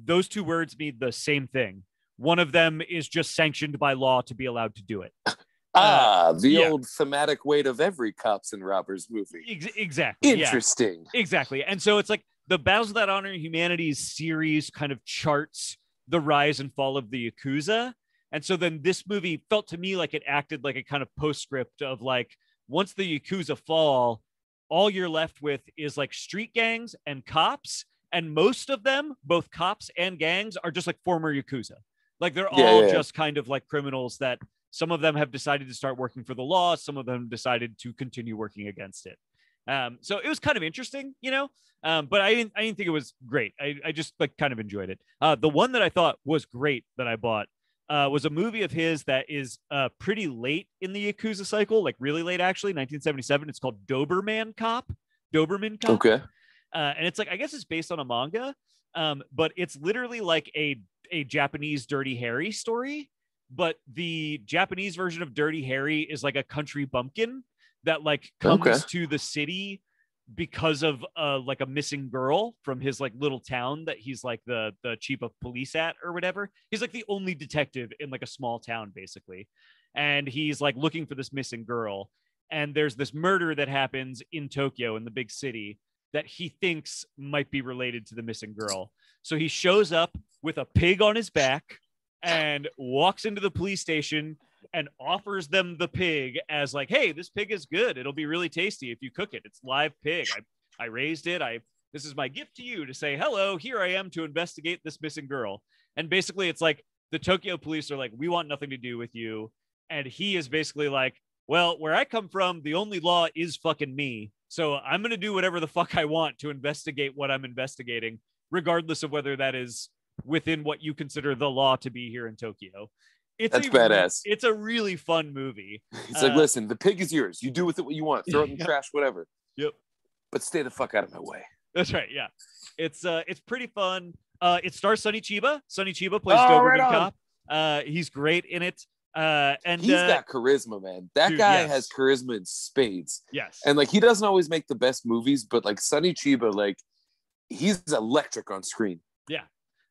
those two words mean the same thing. One of them is just sanctioned by law to be allowed to do it. Ah, the yeah. old thematic weight of every cops and robbers movie. Ex- exactly. yeah. Interesting. Exactly. And so it's like the Battles Without Honor and Humanities series kind of charts the rise and fall of the Yakuza. And so then this movie felt to me like it acted like a kind of postscript of like, once the Yakuza fall, all you're left with is like street gangs and cops. And most of them, both cops and gangs, are just like former Yakuza. Like they're Yeah, all yeah, yeah. just kind of like criminals that some of them have decided to start working for the law, some of them decided to continue working against it. Um, so it was kind of interesting, you know. Um, but I didn't I didn't think it was great. I, I just like kind of enjoyed it. Uh, the one that I thought was great that I bought uh, was a movie of his that is uh, pretty late in the Yakuza cycle, like really late actually, 1977. It's called Doberman Cop. Doberman Cop Okay. uh, and it's like I guess it's based on a manga, um, but it's literally like a a Japanese Dirty Harry story. But the Japanese version of Dirty Harry is like a country bumpkin that like comes Okay. to the city because of uh like a missing girl from his like little town that he's like the the chief of police at or whatever. He's like the only detective in like a small town basically. And he's like looking for this missing girl and there's this murder that happens in Tokyo in the big city that he thinks might be related to the missing girl. So he shows up with a pig on his back and walks into the police station and offers them the pig as like, "Hey, this pig is good. It'll be really tasty if you cook it. It's live pig. I I raised it. I this is my gift to you to say hello. Here I am to investigate this missing girl." And basically, it's like the Tokyo police are like, we want nothing to do with you. And he is basically like, well, where I come from, the only law is fucking me. So I'm going to do whatever the fuck I want to investigate what I'm investigating, regardless of whether that is within what you consider the law to be here in Tokyo. It's That's a, badass. It's a really fun movie. It's like, Uh, listen, the pig is yours. You do with it what you want. Throw it in the trash, whatever. Yep. But stay the fuck out of my way. That's right. Yeah, it's uh, it's pretty fun. Uh, it stars Sonny Chiba. Sonny Chiba plays Oh, Doberman right. Cop. Uh, he's great in it. Uh, and He's uh, got charisma, man. That dude, guy yes. has charisma in spades. yes, And like he doesn't always make the best movies, but like Sonny Chiba, like he's electric on screen.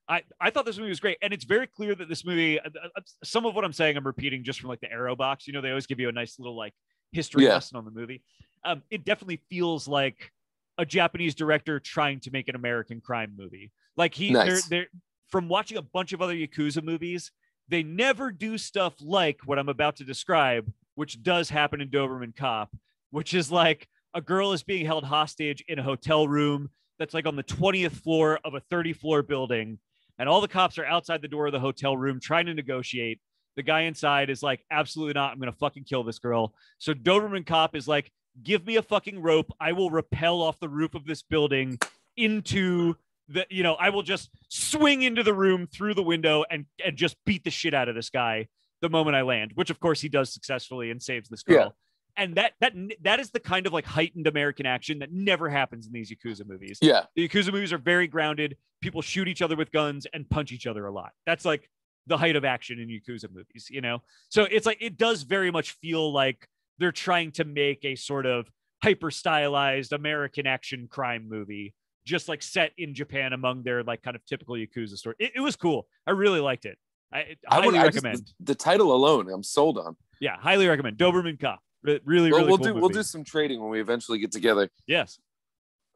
I, I thought this movie was great, and it's very clear that this movie. uh, uh, Some of what I'm saying, I'm repeating just from like the Arrow box. You know, they always give you a nice little like history Yeah. lesson on the movie. Um, it definitely feels like a Japanese director trying to make an American crime movie. Like he, Nice. they're, they're from watching a bunch of other Yakuza movies, they never do stuff like what I'm about to describe, which does happen in Doberman Cop, which is like a girl is being held hostage in a hotel room that's like on the 20th floor of a 30 floor building and all the cops are outside the door of the hotel room trying to negotiate. The guy inside is like, absolutely not. I'm going to fucking kill this girl. So Doberman Cop is like, give me a fucking rope. I will rappel off the roof of this building into the, you know, I will just swing into the room through the window and, and just beat the shit out of this guy the moment I land, which of course he does successfully and saves this girl. And that that that is the kind of like heightened American action that never happens in these Yakuza movies Yeah. the Yakuza movies are very grounded. People shoot each other with guns and punch each other a lot. That's like the height of action in Yakuza movies, you know? So it's like, it does very much feel like they're trying to make a sort of hyper stylized American action crime movie, just like set in Japan among their like kind of typical Yakuza story. It, it was cool. I really liked it. I, I highly would I just- recommend. the title alone, I'm sold on. yeah, highly recommend. Doberman Cop. Re- Really, Well, really we'll cool do we'll do some trading when we eventually get together. Yes.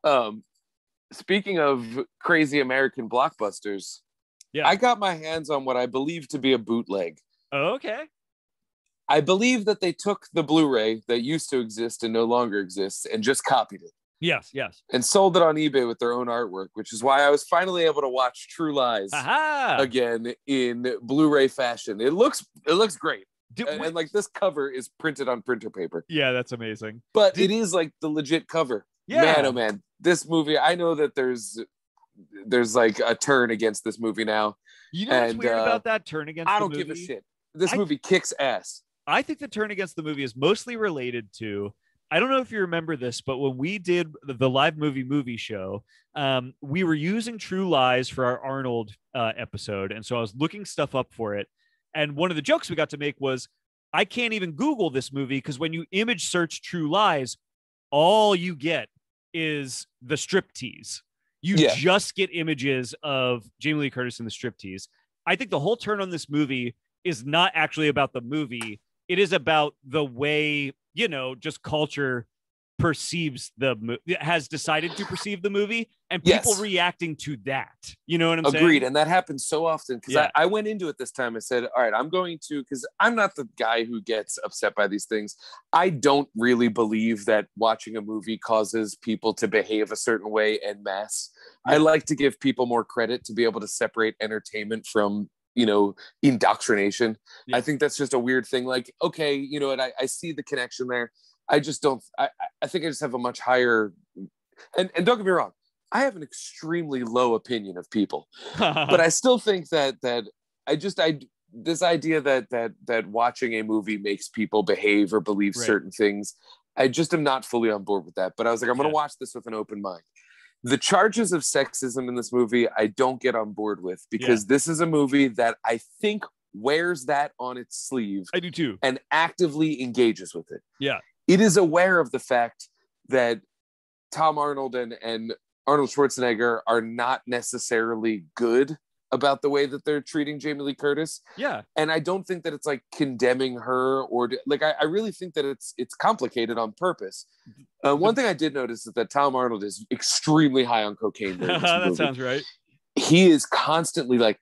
Um, speaking of crazy American blockbusters, Yeah. I got my hands on what I believe to be a bootleg. Oh, okay. I believe that they took the Blu-ray that used to exist and no longer exists and just copied it Yes. Yes. and sold it on eBay with their own artwork, which is why I was finally able to watch True Lies Aha. again in Blu-ray fashion. It looks it looks great. Did And, and, like this cover is printed on printer paper, yeah, that's amazing. but Did- it is like the legit cover. Yeah. Man, oh man, this movie. I know that there's there's like a turn against this movie now. You know what's And, weird uh, about that turn against I don't give a shit. This I- movie kicks ass. I think the turn against the movie is mostly related to. I don't know if you remember this, but when we did the, the live movie movie show, um, we were using True Lies for our Arnold uh, episode, and so I was looking stuff up for it. And one of the jokes we got to make was, I can't even Google this movie because when you image search True Lies, all you get is the striptease. You Yeah. just get images of Jamie Lee Curtis in the striptease. I think the whole turn on this movie is not actually about the movie. It is about the way, you know, just culture perceives the movie has decided to perceive the movie and people Yes. reacting to that. You know what I'm saying? Agreed. And that happens so often because Yeah. I, I went into it this time. I said, all right, I'm going to, because I'm not the guy who gets upset by these things. I don't really believe that watching a movie causes people to behave a certain way en masse. I like to give people more credit to be able to separate entertainment from, you know, indoctrination. Yeah. I think that's just a weird thing. Like, okay, you know, and I, I see the connection there. I just don't, I, I- think I just have a much higher, and, and don't get me wrong, I have an extremely low opinion of people but I still think that that I just I this idea that that that watching a movie makes people behave or believe Right. certain things. I just am not fully on board with that. But I was like, I'm going to watch this with an open mind. The charges of sexism in this movie, I don't get on board with because this is a movie that I think wears that on its sleeve I do too. and actively engages with it. Yeah. It is aware of the fact that Tom Arnold and, and Arnold Schwarzenegger are not necessarily good about the way that they're treating Jamie Lee Curtis. Yeah. And I don't think that it's like condemning her or like I, I really think that it's it's complicated on purpose. Uh, one thing I did notice is that Tom Arnold is extremely high on cocaine. that movie sounds right. he is constantly like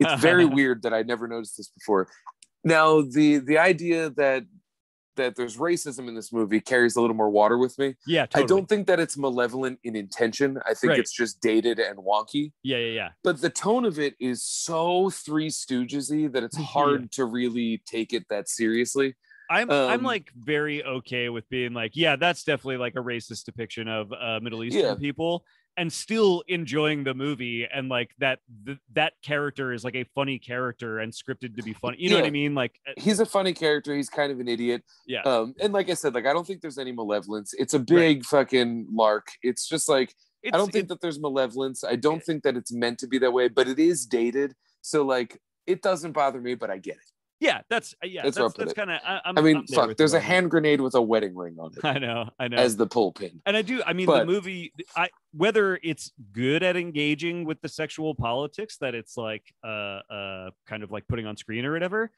it's very weird that i never noticed this before now the the idea that that there's racism in this movie carries a little more water with me. Yeah, totally. I don't think that it's malevolent in intention. I think Right. it's just dated and wonky. Yeah, yeah, yeah. But the tone of it is so Three Stoogesy that it's Yeah. hard to really take it that seriously. I'm I'm Um, like very okay with being like, yeah, that's definitely like a racist depiction of uh, Middle Eastern Yeah. people, and still enjoying the movie and like that th- that character is like a funny character and scripted to be funny. You know what I mean? Like, uh, He's a funny character. He's kind of an idiot. yeah, Um, and like I said, like I don't think there's any malevolence. It's a big fucking lark. It's just like it's, I don't think it- that there's malevolence. I don't think that it's meant to be that way, but it is dated. So like it doesn't bother me, but I get it. Yeah, that's uh, yeah, That's that's that's, kind of. I'm, I mean, fuck, there's a hand grenade with a wedding ring on it I know, I know. as the pull pin. and I do. I mean, the movie. I whether it's good at engaging with the sexual politics that it's like, uh, uh, kind of like putting on screen or whatever.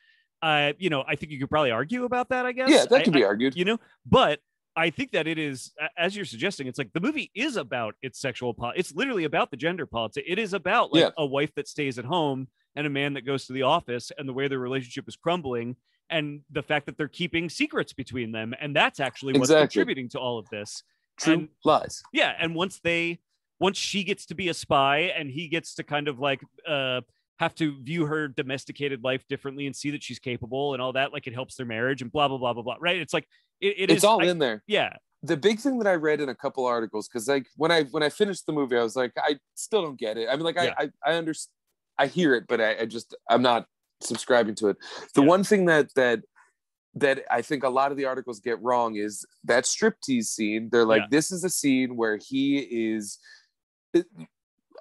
I, you know, I think you could probably argue about that. I guess. Yeah, that I- could I- be argued. you know but i think that it is as you're suggesting it's like the movie is about its sexual po- it's literally about the gender politics it is about like Yeah. a wife that stays at home and a man that goes to the office and the way their relationship is crumbling and the fact that they're keeping secrets between them and that's actually what's Exactly. contributing to all of this True and- lies. yeah and once they once she gets to be a spy and he gets to kind of like uh have to view her domesticated life differently and see that she's capable and all that like it helps their marriage and blah blah blah blah blah right it's like it, it it's is- all I- in there. yeah The big thing that I read in a couple articles, because like when I when I finished the movie, I was like, I still don't get it. I mean, like Yeah. I I, I understand, I hear it, but I, I just I'm not subscribing to it. The Yeah. one thing that that that I think a lot of the articles get wrong is that striptease scene. They're like, Yeah. this is a scene where he is eh,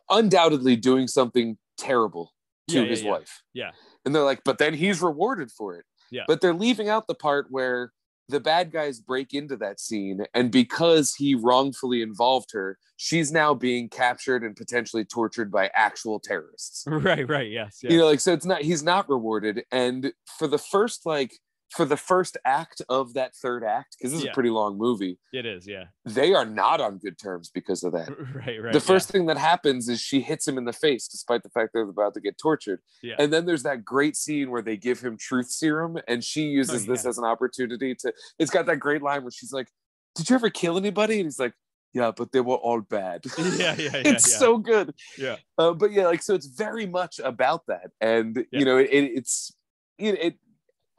undoubtedly doing something terrible to Yeah, his wife. Yeah. And they're like, but then he's rewarded for it. Yeah. But they're leaving out the part where the bad guys break into that scene. And because he wrongfully involved her, she's now being captured and potentially tortured by actual terrorists. Right, right, yes, yes. You know, like, so it's not, he's not rewarded. And for the first, like, for the first act of that third act, because this is Yeah. a pretty long movie, it is, yeah. they are not on good terms because of that Right, right. the first thing that happens is she hits him in the face despite the fact they're about to get tortured Yeah. and then there's that great scene where they give him truth serum and she uses this yeah. as an opportunity to it's got that great line where she's like did you ever kill anybody and he's like yeah but they were all bad Yeah, yeah, yeah. it's yeah. so good Yeah. uh, but yeah like so it's very much about that and Yeah. you know it, it's you it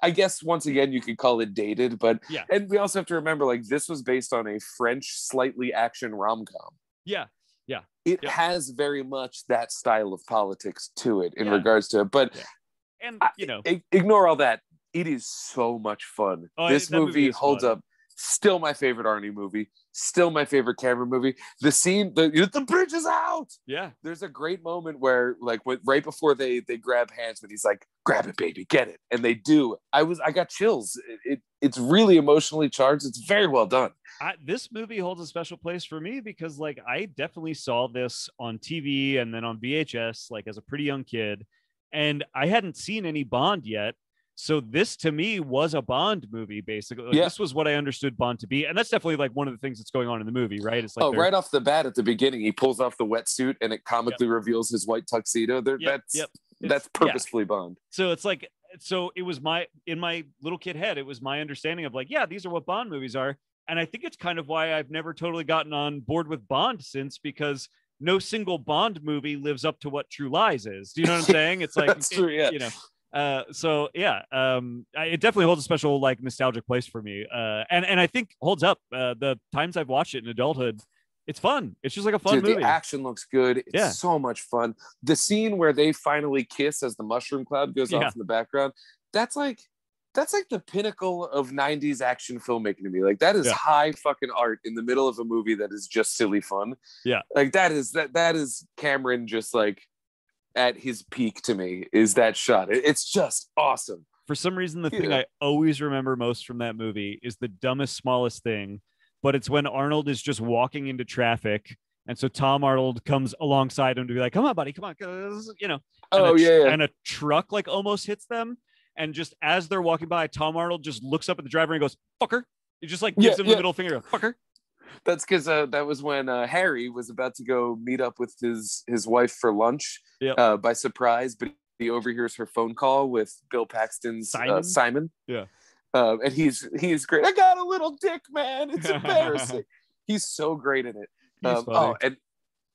I guess once again you could call it dated, but Yeah. and we also have to remember like this was based on a French slightly action rom com Yeah. Yeah. It Yeah. has very much that style of politics to it in Yeah. regards to it. But Yeah. And you know, i- ignore all that. It is so much fun. Oh, this movie movie, holds fun. up. Still my favorite Arnie movie. Still my favorite Cameron movie. The scene, the the bridge is out. yeah, There's a great moment where, like, when, right before they they grab hands, when he's like, "Grab it, baby, get it," and they do. I was, I got chills. It, it it's really emotionally charged. It's very well done. I, this movie holds a special place for me because like I definitely saw this on TV and then on VHS like as a pretty young kid and I hadn't seen any Bond yet so this to me was a Bond movie basically Like, Yeah. this was what I understood Bond to be and that's definitely like one of the things that's going on in the movie right it's like oh, they're- right off the bat at the beginning, he pulls off the wetsuit and it comically reveals his white tuxedo. There, Yep, that's yep. that's It's- yeah. purposefully Bond. so it's like so it was my in my little kid head it was my understanding of like yeah these are what bond movies are and i think it's kind of why i've never totally gotten on board with bond since because no single bond movie lives up to what true lies is do you know what i'm saying it's like That's it- true, yeah. you know uh so yeah um I- it definitely holds a special like nostalgic place for me uh and and i think holds up uh the times i've watched it in adulthood it's fun it's just like a fun Dude, movie the action looks good. It's Yeah. so much fun. The scene where they finally kiss as the mushroom cloud goes Yeah. off in the background, that's like that's like the pinnacle of 90s action filmmaking to me. Like that is Yeah. high fucking art in the middle of a movie that is just silly fun. Yeah. Like that is that that is Cameron just like at his peak to me is that shot. It's just awesome. for some reason the thing Yeah. i always remember most from that movie is the dumbest smallest thing but it's when arnold is just walking into traffic and so tom arnold comes alongside him to be like come on buddy come on 'cause," you know and Oh a yeah, yeah. and a truck like almost hits them and just as they're walking by tom arnold just looks up at the driver and goes fucker he just like gives Yeah, him the middle finger fucker That's because uh, that was when uh, Harry was about to go meet up with his his wife for lunch Yep. uh, by surprise, but he overhears her phone call with Bill Paxton's Simon? Uh, Simon. Yeah. Um, and he's he's great. I got a little dick, man. It's embarrassing. he's so great in it. Um, oh, and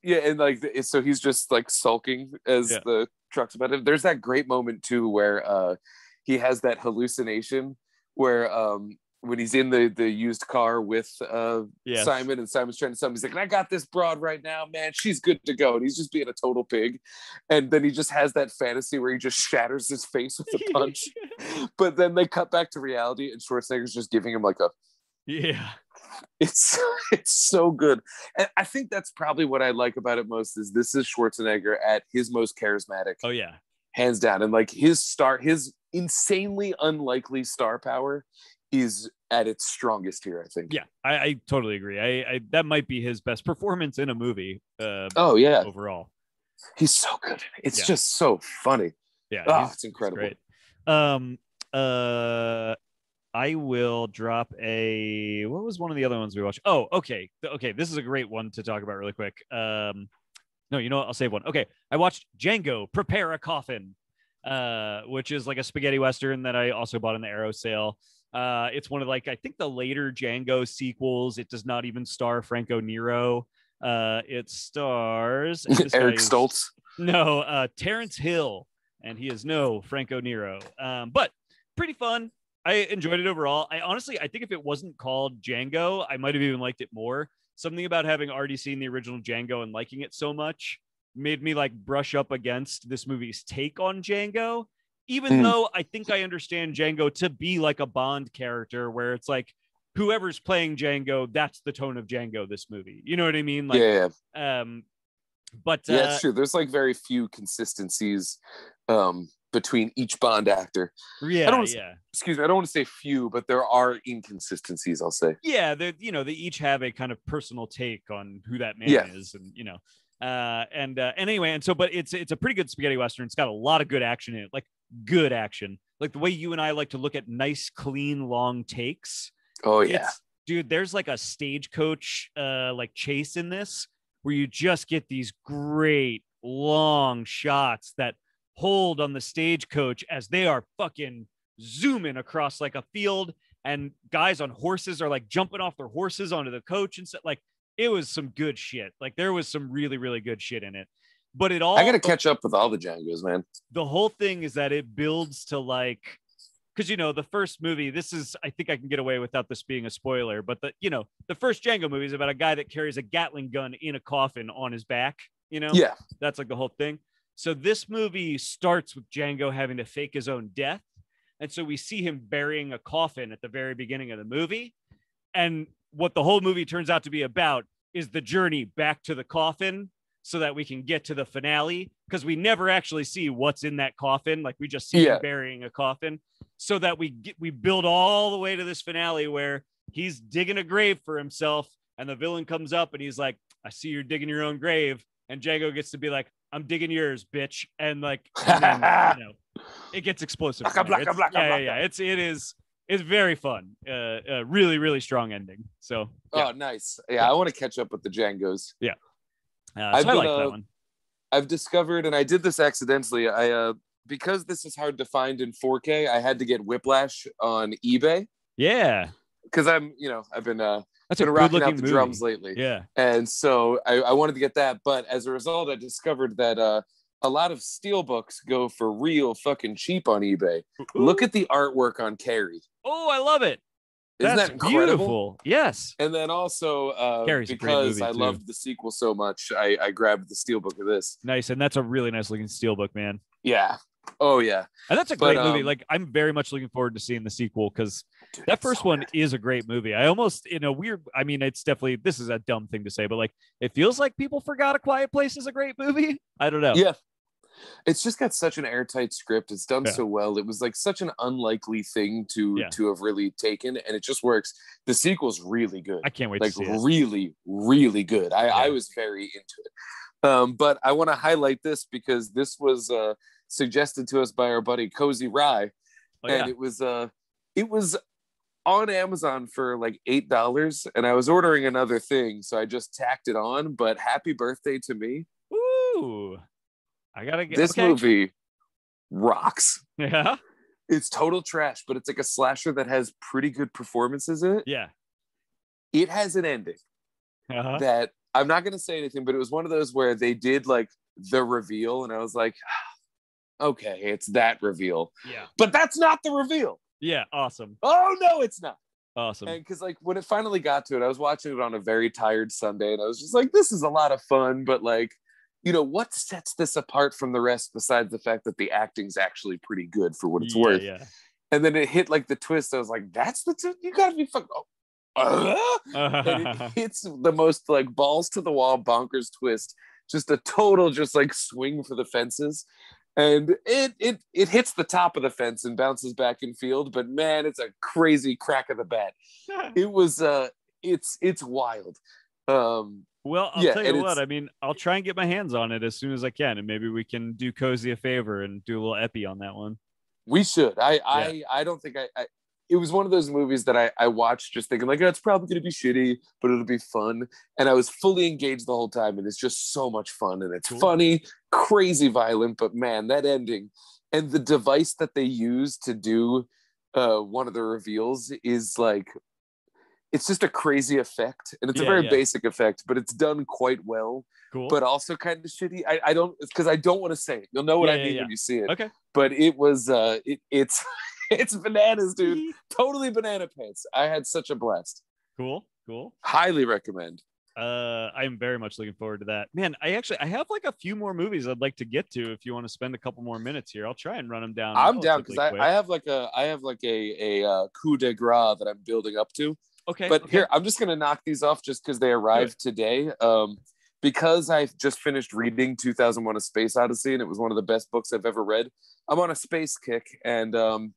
yeah, and like so he's just like sulking as Yeah. the truck's about it. There's that great moment too where uh he has that hallucination where um when he's in the the used car with uh Yes. Simon and Simon's trying to tell him he's like, I got this broad right now, man. She's good to go. And he's just being a total pig. And then he just has that fantasy where he just shatters his face with a punch. but then they cut back to reality and Schwarzenegger's just giving him like a yeah. it's it's so good and i think that's probably what i like about it most is this is schwarzenegger at his most charismatic Oh yeah. hands down and like his star his insanely unlikely star power is at its strongest here i think Yeah. I, I totally agree. I, I that might be his best performance in a movie uh, oh yeah overall. he's so good it's Yeah. just so funny Yeah. oh it's incredible. Um. Uh. I will drop a. What was one of the other ones we watched? Oh, okay. Okay, this is a great one to talk about really quick. Um. No, you know what? I'll save one. Okay, I watched Django. Prepare a coffin. Uh, which is like a spaghetti western that I also bought in the Arrow sale. Uh, it's one of like I think the later Django sequels. It does not even star Franco Nero. Uh, it stars guy eric stoltz no, uh, Terence Hill, and he is no Franco Nero. Um, but pretty fun. I enjoyed it overall. I honestly, I think if it wasn't called Django, I might have even liked it more. Something about having already seen the original Django and liking it so much made me like brush up against this movie's take on Django. Even Mm. though I think I understand Django to be like a Bond character, where it's like whoever's playing Django, that's the tone of Django. This movie, you know what I mean? Like, yeah yeah um, but yeah uh, it's true there's like very few consistencies um between each bond actor yeah, I don't- yeah. excuse me i don't want to say few but there are inconsistencies i'll say yeah they you know they each have a kind of personal take on who that man Yeah. is and you know uh and uh and anyway and so but it's it's a pretty good spaghetti western it's got a lot of good action in it like good action. Like the way you and i like to look at nice clean long takes. Oh yeah. Dude there's like a stagecoach uh like chase in this where you just get these great long shots that hold on the stagecoach as they are fucking zooming across like a field and guys on horses are like jumping off their horses onto the coach and stuff. Like it was some good shit. Like there was some really really good shit in it but it all I gotta catch up with all the Django's, man. the whole thing is that it builds to like because you know the first movie this is i think i can get away without this being a spoiler but the you know the first django movie is about a guy that carries a gatling gun in a coffin on his back you know? Yeah, that's like the whole thing. So this movie starts with django having to fake his own death and so we see him burying a coffin at the very beginning of the movie and what the whole movie turns out to be about is the journey back to the coffin so that we can get to the finale because we never actually see what's in that coffin like we just see Yeah. him burying a coffin so that we get we build all the way to this finale where he's digging a grave for himself and the villain comes up and he's like i see you're digging your own grave and Django gets to be like i'm digging yours bitch and like and then, you know it gets explosive from Blacka, there. blacka, blacka, yeah, yeah yeah it's it is it's very fun uh, uh really really strong ending so yeah. Oh, nice. Yeah, I want to catch up with the Django's. Uh, I've so I like that uh, one. I've discovered, and I did this accidentally. I uh, because this is hard to find in 4K, I had to get Whiplash on eBay Yeah, because I'm, you know, I've been uh, that's been rocking out the movie. drums lately, Yeah, and so I, I wanted to get that. But as a result, I discovered that uh, a lot of steel books go for real fucking cheap on eBay. Look at the artwork on Carrie. Oh, I love it. Isn't That's that incredible? beautiful. Yes. And then also uh, Carrie's a great because movie, I too. loved the sequel so much, I, I grabbed the steelbook of this. Nice. And that's a really nice looking steelbook, man. Yeah. Oh yeah. And that's a But, great movie. um, Like I'm very much looking forward to seeing the sequel because Dude, that it's first so one good. is a great movie. I almost in a weird I mean, it's definitely this is a dumb thing to say, but like it feels like people forgot a quiet place is a great movie. I don't know. Yeah. It's just got such an airtight script. It's done Yeah. so well. It was like such an unlikely thing to Yeah. to have really taken, and it just works. The sequel's really good. I can't wait like to see it. really, really good. I, I was very into it. Um, but I want to highlight this because this was uh, suggested to us by our buddy Cozy Rye, Oh, yeah. and it was uh, it was on Amazon for like eight dollars, and I was ordering another thing, so I just tacked it on. But happy birthday to me! Ooh. I gotta get This okay. movie rocks. Yeah. It's total trash, but it's like a slasher that has pretty good performances in it. Yeah. It has an ending Uh-huh. that I'm not going to say anything, but it was one of those where they did like the reveal, and I was like, okay, it's that reveal, Yeah. but that's not the reveal. Yeah. Awesome. Oh no, it's not. Awesome. And because like when it finally got to it, I was watching it on a very tired Sunday, and I was just like, this is a lot of fun, but like, you know, what sets this apart from the rest besides the fact that the acting's actually pretty good for what it's yeah, worth? Yeah. And then it hit like the twist. I was like, that's the t- you gotta be fucking. Oh. uh? it hits the most like balls to the wall bonkers twist just a total just like swing for the fences and it it it hits the top of the fence and bounces back in field but man it's a crazy crack of the bat it was uh it's it's wild um well, I'll Yeah, tell you what. I mean, I'll try and get my hands on it as soon as I can, and maybe we can do cozy a favor and do a little epi on that one. we should i i i don't think I, I it was one of those movies that I, I watched just thinking like oh, it's probably going to be shitty but it'll be fun and i was fully engaged the whole time and it's just so much fun and it's Cool. funny crazy violent but man that ending and the device that they use to do uh, one of the reveals is like it's just a crazy effect and it's Yeah, a very yeah. basic effect but it's done quite well Cool. but also kind of shitty i, I don't because i don't want to say it you'll know what Yeah, i mean when you see it okay. but it was uh it, it's it's bananas dude totally banana pants i had such a blast Cool. Cool. highly recommend Uh, I'm very much looking forward to that. Man, I actually I have like a few more movies I'd like to get to. If you want to spend a couple more minutes here, I'll try and run them down. i'm down because I, I have like a i have like a a uh, coup de grace that i'm building up to okay. but okay. here i'm just gonna knock these off just because they arrived today um because i just finished reading 2001 a space odyssey and it was one of the best books i've ever read i'm on a space kick and um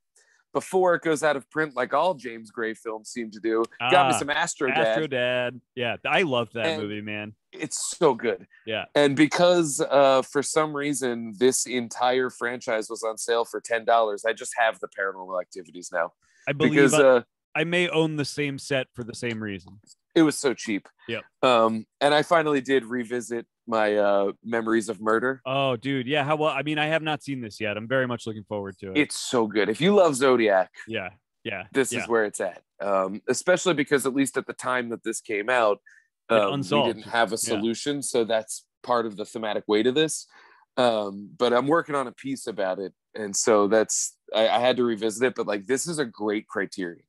before it goes out of print like all james gray films seem to do got me Ah, some astro Dad. Astro Dad. Yeah, I love that And- movie, man. it's so good. Yeah. And because uh, for some reason this entire franchise was on sale for ten dollars, I just have the Paranormal Activities now I believe because I, uh, I may own the same set for the same reason. it was so cheap. Yeah. Um, and I finally did revisit my uh, Memories of Murder. Oh, dude, yeah. How well? I mean, I have not seen this yet. I'm very much looking forward to it. It's so good. If you love Zodiac, yeah, yeah. this yeah. is where it's at. Um, especially because at least at the time that this came out, um, we didn't have a Yeah. solution, so that's part of the thematic weight of this. Um, but I'm working on a piece about it, and so that's I, I had to revisit it. But like, this is a great criterion,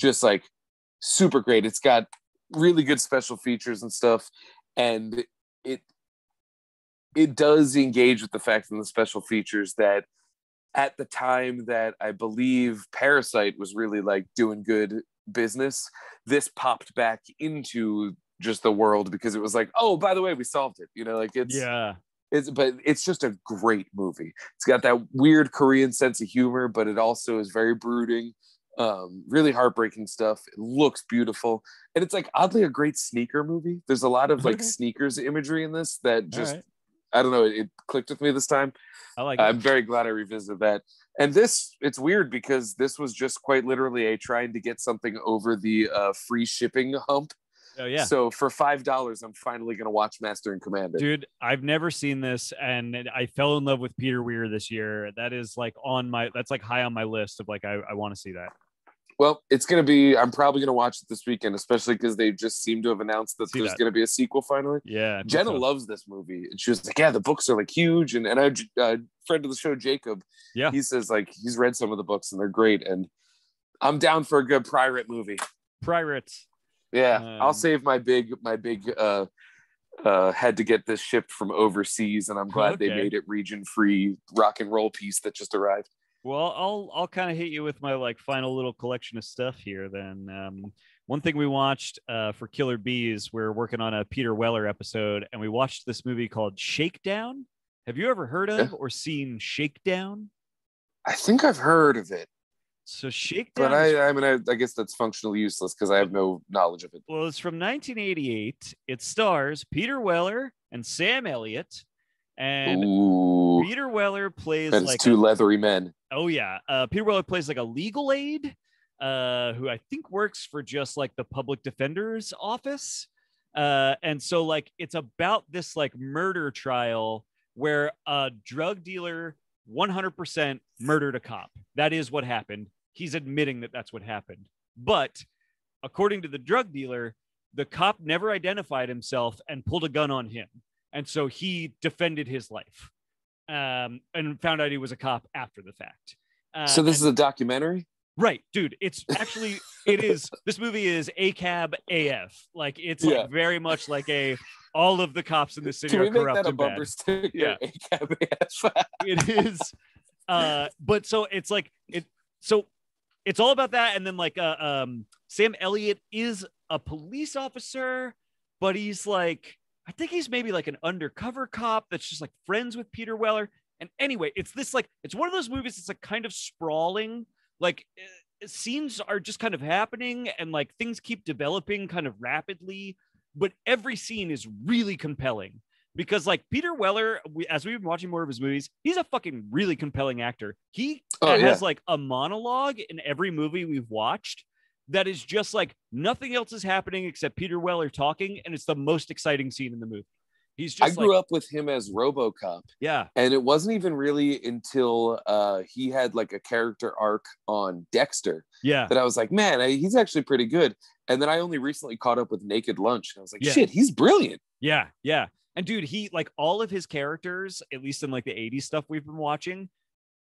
just like super great. It's got really good special features and stuff, and it it does engage with the fact and the special features that at the time that I believe Parasite was really like doing good business, this popped back into just the world because it was like, oh, by the way, we solved it. You know, like it's yeah. it's but it's just a great movie. It's got that weird Korean sense of humor, but it also is very brooding. Um, really heartbreaking stuff. It looks beautiful. And it's like oddly a great sneaker movie. There's a lot of like Okay. sneakers imagery in this that just right. I don't know, it, it clicked with me this time. I like it. I'm very glad I revisited that. And this, it's weird because this was just quite literally a trying to get something over the uh, free shipping hump. Oh yeah. So for five dollars, I'm finally gonna watch Master and Commander. Dude, I've never seen this, and I fell in love with Peter Weir this year. That is like on my, that's like high on my list of like I, I want to see that. Well, it's gonna be. I'm probably gonna watch it this weekend, especially because they just seem to have announced that See there's that. gonna be a sequel finally. Yeah, Jenna so. loves this movie, and she was like, "Yeah, the books are like huge." And and I, uh, friend of the show, Jacob, Yeah. he says like he's read some of the books and they're great. And I'm down for a good pirate movie. Pirates. Yeah, Um, I'll save my big my big uh uh had to get this shipped from overseas and I'm glad they made it region free rock and roll piece that just arrived. Well, I'll I'll kind of hit you with my like final little collection of stuff here. Then um, one thing we watched uh, for Killer Bees, we're working on a Peter Weller episode, and we watched this movie called Shakedown. Have you ever heard of Yeah. or seen Shakedown? I think I've heard of it, So Shakedown. but I I mean I, I guess that's functionally useless because I have no knowledge of it. Well, it's from 1988. It stars Peter Weller and Sam Elliott. And Ooh, Peter Weller plays like two a- leathery men. oh yeah, uh, Peter Weller plays like a legal aid, uh, who I think works for just like the public defender's office. Uh, and so like it's about this like murder trial where a drug dealer 100% murdered a cop. That is what happened. He's admitting that that's what happened. But according to the drug dealer, the cop never identified himself and pulled a gun on him. And so he defended his life um, and found out he was a cop after the fact. Uh, so this and- is a documentary. Right, dude. It's actually it is this movie is ACAB AF. Like it's Yeah. like very much like a all of the cops in the city Can are we make corrupt that a bumper sticker? Yeah. AKBF. It is uh but so it's like it so it's all about that and then like uh, um Sam Elliott is a police officer but he's like I think he's maybe like an undercover cop that's just like friends with Peter Weller and anyway it's this like it's one of those movies that's like kind of sprawling like uh, scenes are just kind of happening and like things keep developing kind of rapidly but every scene is really compelling because like Peter Weller we, as we've been watching more of his movies he's a fucking really compelling actor he Oh, has yeah. like a monologue in every movie we've watched that is just like nothing else is happening except Peter Weller talking and it's the most exciting scene in the movie he's I grew like up with him as RoboCop, yeah and it wasn't even really until uh, he had like a character arc on Dexter yeah that I was like, man, I, he's actually pretty good. And then I only recently caught up with Naked Lunch, and I was like, Yeah. shit, he's brilliant. Yeah, yeah. And dude, he like all of his characters, at least in like the 80s stuff we've been watching,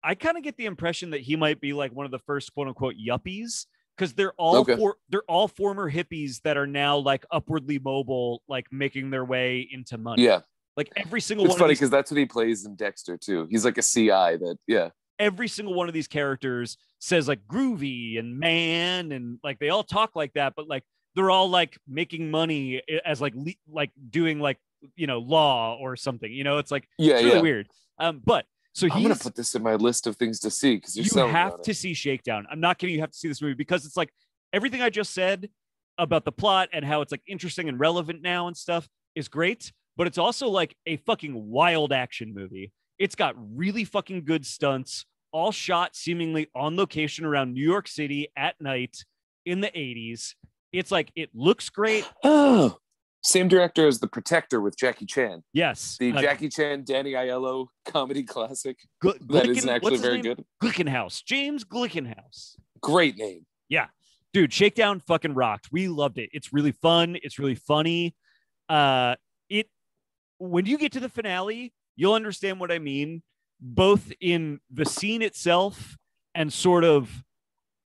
I kind of get the impression that he might be like one of the first quote unquote yuppies because they're all Okay. for, they're all former hippies that are now like upwardly mobile, like making their way into money. Yeah, Like every single it's one funny of these, because that's what he plays in Dexter too. He's like a CI that, yeah, every single one of these characters says like groovy and man and like they all talk like that, but like they're all like making money as like le- like doing like you know law or something. You know, it's like yeah, it's really yeah. weird. Um, but so I'm gonna put this in my list of things to see because you have to see Shakedown. I'm not kidding. You have to see this movie because it's like everything I just said about the plot and how it's like interesting and relevant now and stuff is great, but it's also like a fucking wild action movie. It's got really fucking good stunts, all shot seemingly on location around New York City at night in the 80s. It's like it looks great. Oh, same director as The Protector with Jackie Chan, Yes. the uh, Jackie Chan Danny Aiello comedy classic. Gl- That Glicken- actually very name? good. Glickenhaus. James Glickenhaus. Great name. Yeah. Dude shakedown fucking rocked we loved it it's really fun it's really funny uh it when you get to the finale you'll understand what i mean both in the scene itself and sort of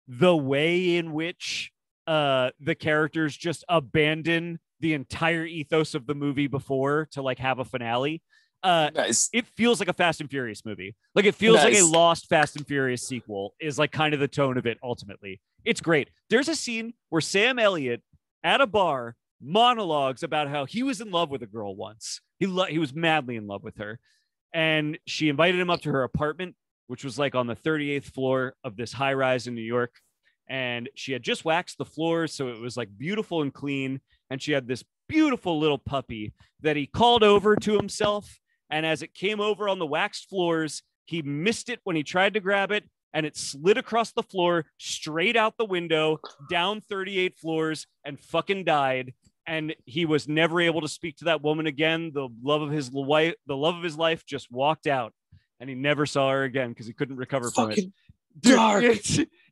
the way in which uh the characters just abandon the entire ethos of the movie before to like have a finale uh Nice. it feels like a Fast and Furious movie. Like it feels like a lost Fast and Furious sequel is like kind of the tone of it ultimately. It's great. There's a scene where Sam Elliott at a bar monologues about how he was in love with a girl once. He lo- he was madly in love with her and she invited him up to her apartment which was like on the 38th floor of this high rise in New York and she had just waxed the floors so it was like beautiful and clean and she had this beautiful little puppy that he called over to himself and as it came over on the waxed floors, he missed it when he tried to grab it, and it slid across the floor, straight out the window, down 38 floors, and fucking died. And he was never able to speak to that woman again. The love of his wife, the love of his life, just walked out, and he never saw her again because he couldn't recover from it. Dude, dark.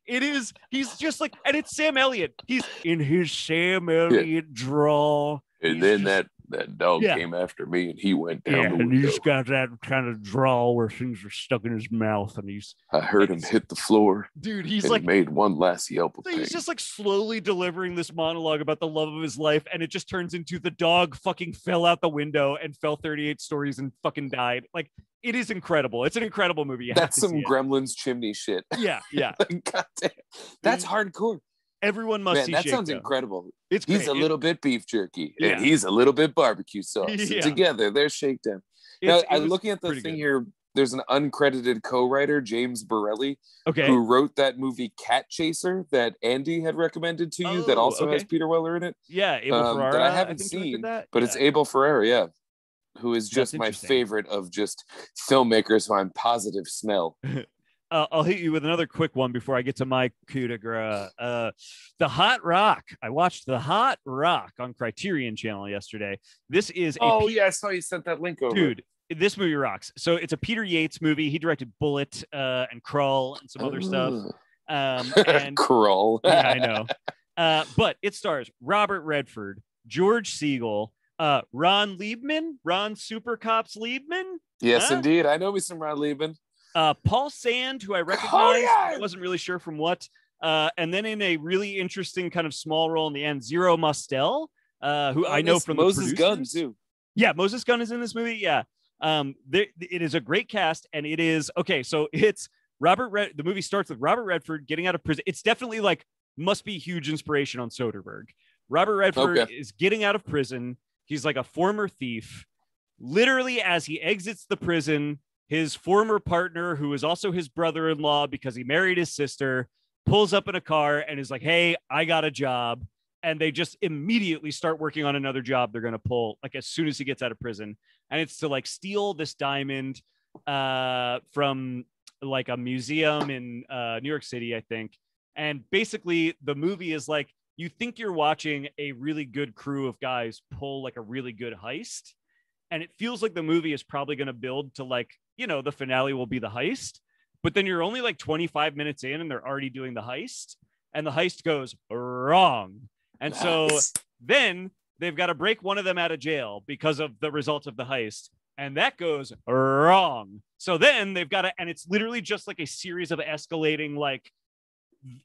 It's. He's just like, and it's Sam Elliott. He's in his Sam Elliott draw. And He's then just- that that dog Yeah. came after me, and he went down Yeah, the and he's got that kind of drawl where things are stuck in his mouth, and he's I heard him hit the floor, dude. He's like he made one last yelp of pain. he's just like slowly delivering this monologue about the love of his life, and it just turns into the dog fucking fell out the window and fell 38 stories and fucking died. Like it is incredible. It's an incredible movie. You That's some see it. Gremlins chimney shit. yeah, yeah. God damn, that's hardcore. Everyone must Man, see. that sounds incredible. It's He's great. a It- little bit beef jerky, Yeah. and he's a little bit barbecue sauce. Yeah. together, they're shakedown. Now, it's- I'm looking at the thing good. here. There's an uncredited co-writer, James Borelli, Okay. who wrote that movie Cat Chaser that Andy had recommended to you. that Oh, also has. Peter Weller in it. Yeah, Abel um, Ferrara. that I haven't directed seen, that. But it's Abel Ferrara, yeah, who is just my favorite of just filmmakers who I'm positive smell. uh, I'll hit you with another quick one before I get to my coup de grace. Uh, the Hot Rock. I watched The Hot Rock on Criterion Channel yesterday. This is a Oh P- yeah, I saw you sent that link over. dude. this movie rocks. So it's a Peter Yates movie. He directed Bullitt uh, and Krull and some other stuff. Um, and Krull. yeah, I know. Uh, but it stars Robert Redford, George Segal, uh, Ron Leibman, Ron Super Cops Leibman, yes, Huh? indeed. I know me some Ron Leibman. Uh, Paul Sand, who I recognize, but I wasn't really sure from what. Uh, and then in a really interesting kind of small role in the end, Zero Mostel, uh, who I know from Moses Gunn too. Yeah, Moses Gunn is in this movie. Yeah. Um, there, it is a great cast, and it is okay. So it's Robert Red. The movie starts with Robert Redford getting out of prison. It's definitely like must be huge inspiration on Soderbergh. Robert Redford Okay. is getting out of prison. He's like a former thief. Literally, as he exits the prison, his former partner, who is also his brother-in-law because he married his sister, pulls up in a car and is like, "Hey, I got a job." and they just immediately start working on another job they're going to pull like as soon as he gets out of prison. And it's to like steal this diamond uh from like a museum in uh new york city i think. And basically the movie is like you think you're watching a really good crew of guys pull like a really good heist. And it feels like the movie is probably going to build to like you know the finale will be the heist but then you're only like 25 minutes in and they're already doing the heist and the heist goes wrong and so then they've got to break one of them out of jail because of the result of the heist. And that goes wrong. So then they've got to, and it's literally just like a series of escalating, like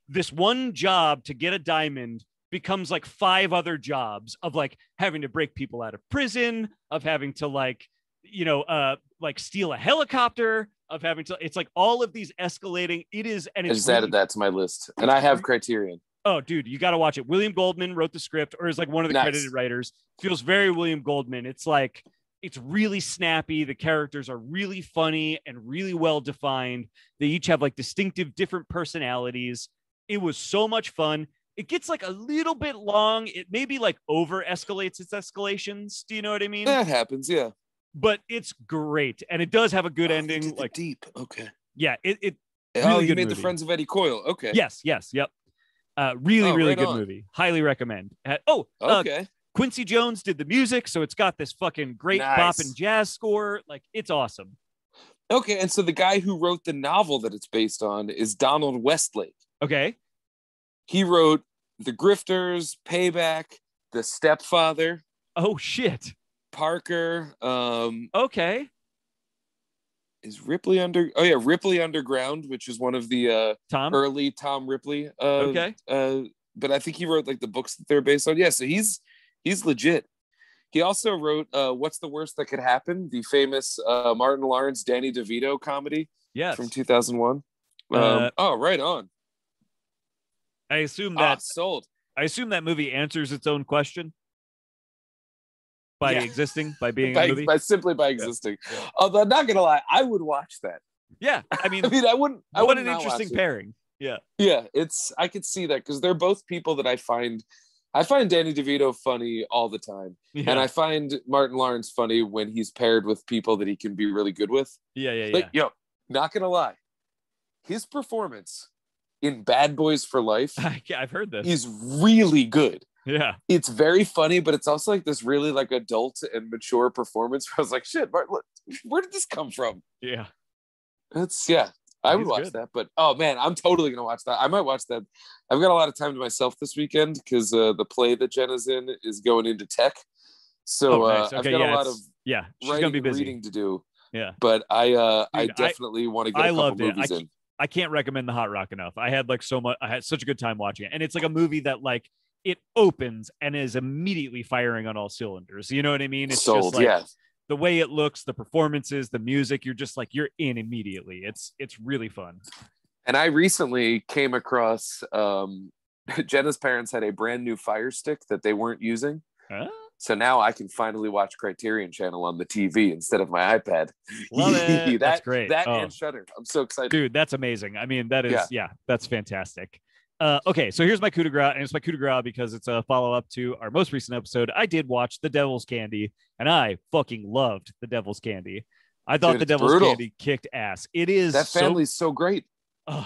this one job to get a diamond becomes like five other jobs of like having to break people out of prison, of having to like, you know, uh, like steal a helicopter, of having to, it's like all of these escalating. It is, and I it's just added that to my list, and I have Criterion. Oh, dude, you got to watch it. William Goldman wrote the script, or is like one of the Nice. credited writers. Feels very William Goldman. It's like it's really snappy. The characters are really funny and really well defined. They each have like distinctive, different personalities. It was so much fun. It gets like a little bit long. It maybe like over escalates its escalations. Do you know what I mean? That happens, yeah. But it's great, and it does have a good Oh, ending. Like, deep. Okay. yeah, it, it oh, Really you good made movie. the Friends of Eddie Coyle. Okay. yes, yes, yep. Uh, really, Oh, really right good on. movie. Highly recommend. Uh, oh, uh, Okay. Quincy Jones did the music, so it's got this fucking great pop and jazz score. Like it's awesome. Okay. And so the guy who wrote the novel that it's based on is Donald Westlake. Okay. He wrote The Grifters, Payback, The Stepfather, Oh shit. Parker. Um, Okay. is Ripley under? Oh yeah, Ripley Underground, which is one of the uh, Tom. early Tom Ripley. Uh, Okay. Uh, but I think he wrote like the books that they're based on. Yeah, so he's he's legit. He also wrote uh, "What's the Worst That Could Happen," the famous uh, Martin Lawrence, Danny DeVito comedy yes. from 2001. Um, Uh, oh, right on. I assume Ah, that sold. I assume that movie answers its own question by Yeah. existing, by being a By, movie. by simply by existing. Yeah. Although I'm not gonna lie, I would watch that. yeah. I mean, I mean, I wouldn't. I what an interesting pairing. Yeah. Yeah, it's I could see that because they're both people that I find I find Danny DeVito funny all the time. Yeah. And I find Martin Lawrence funny when he's paired with people that he can be really good with. yeah. Yeah. Yeah. Like, yo, not gonna lie, his performance in Bad Boys for Life I, I've heard this. is really good. Yeah. It's very funny, but it's also like this really like adult and mature performance. Where I was like, shit, Martin, where did this come from? Yeah. It's yeah. I would watch good. that, but oh man, I'm totally gonna watch that. I might watch that. I've got a lot of time to myself this weekend because uh, the play that Jenna's in is going into tech. So oh, uh, nice. I've got Yeah. a lot of yeah. She's writing gonna be busy. reading to do. Yeah. But I uh, I Dude, I- definitely want to get a I couple loved it. I in. I can't recommend the Hot Rock enough. I had like so much. I had such a good time watching it, and it's like a movie that like it opens and is immediately firing on all cylinders. You know what I mean? It's Sold, just like yeah. the way it looks, the performances, the music. You're just like you're in immediately. It's it's really fun. And I recently came across um, Jenna's parents had a brand new Fire Stick that they weren't using. Huh? So now I can finally watch Criterion Channel on the TV instead of my iPad. Love it. that, That's great. That Oh. and Shutter. I'm so excited. dude that's amazing i mean that is yeah, Yeah. that's fantastic uh, okay so here's my coup de grace and it's my coup de grace because it's a follow-up to our most recent episode i did watch the devil's candy and i fucking loved the devil's candy i thought Dude, the devil's brutal. candy kicked ass it is that so family's so great. Ugh,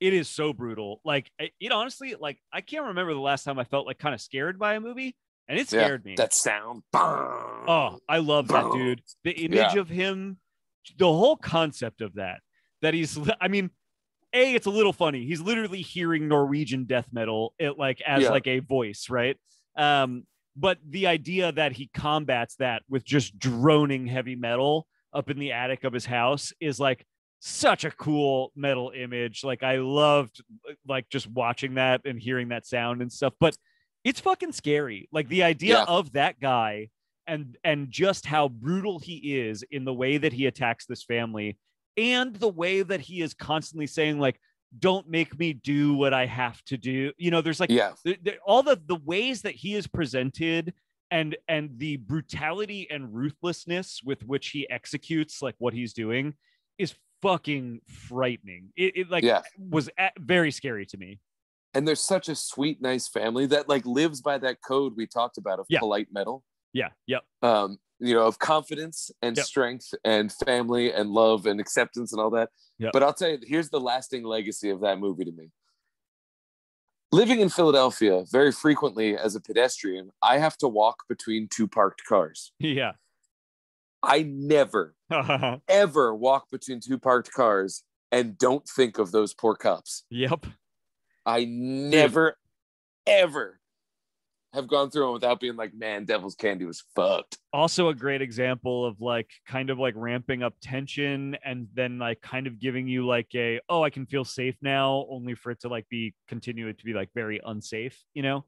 it is so brutal like it honestly like i can't remember the last time i felt like kind of scared by a movie and it Yeah, scared me. That sound. Oh, I love that dude. The image Yeah. of him, the whole concept of that. That he's, I mean, a it's a little funny. He's literally hearing Norwegian death metal, it like as Yeah. like a voice, right? Um, but the idea that he combats that with just droning heavy metal up in the attic of his house is like such a cool metal image. Like I loved like just watching that and hearing that sound and stuff. But it's fucking scary. Like the idea Yeah. of that guy and and just how brutal he is in the way that he attacks this family and the way that he is constantly saying like don't make me do what i have to do you know there's like yeah. there- there- all the the ways that he is presented and and the brutality and ruthlessness with which he executes like what he's doing is fucking frightening it, it like Yeah. was a- very scary to me And there's such a sweet, nice family that like lives by that code we talked about of Yeah. polite metal. Yeah yep Um, you know, of confidence and Yep. strength and family and love and acceptance and all that. Yep. But I'll tell you, here's the lasting legacy of that movie to me. Living in Philadelphia, very frequently as a pedestrian, I have to walk between two parked cars. yeah I never, ever walk between two parked cars and don't think of those poor cops. yep I never, ever have gone through it without being like, man, Devil's Candy was fucked. also a great example of like kind of like ramping up tension and then like kind of giving you like a oh i can feel safe now only for it to like be continue to be like very unsafe you know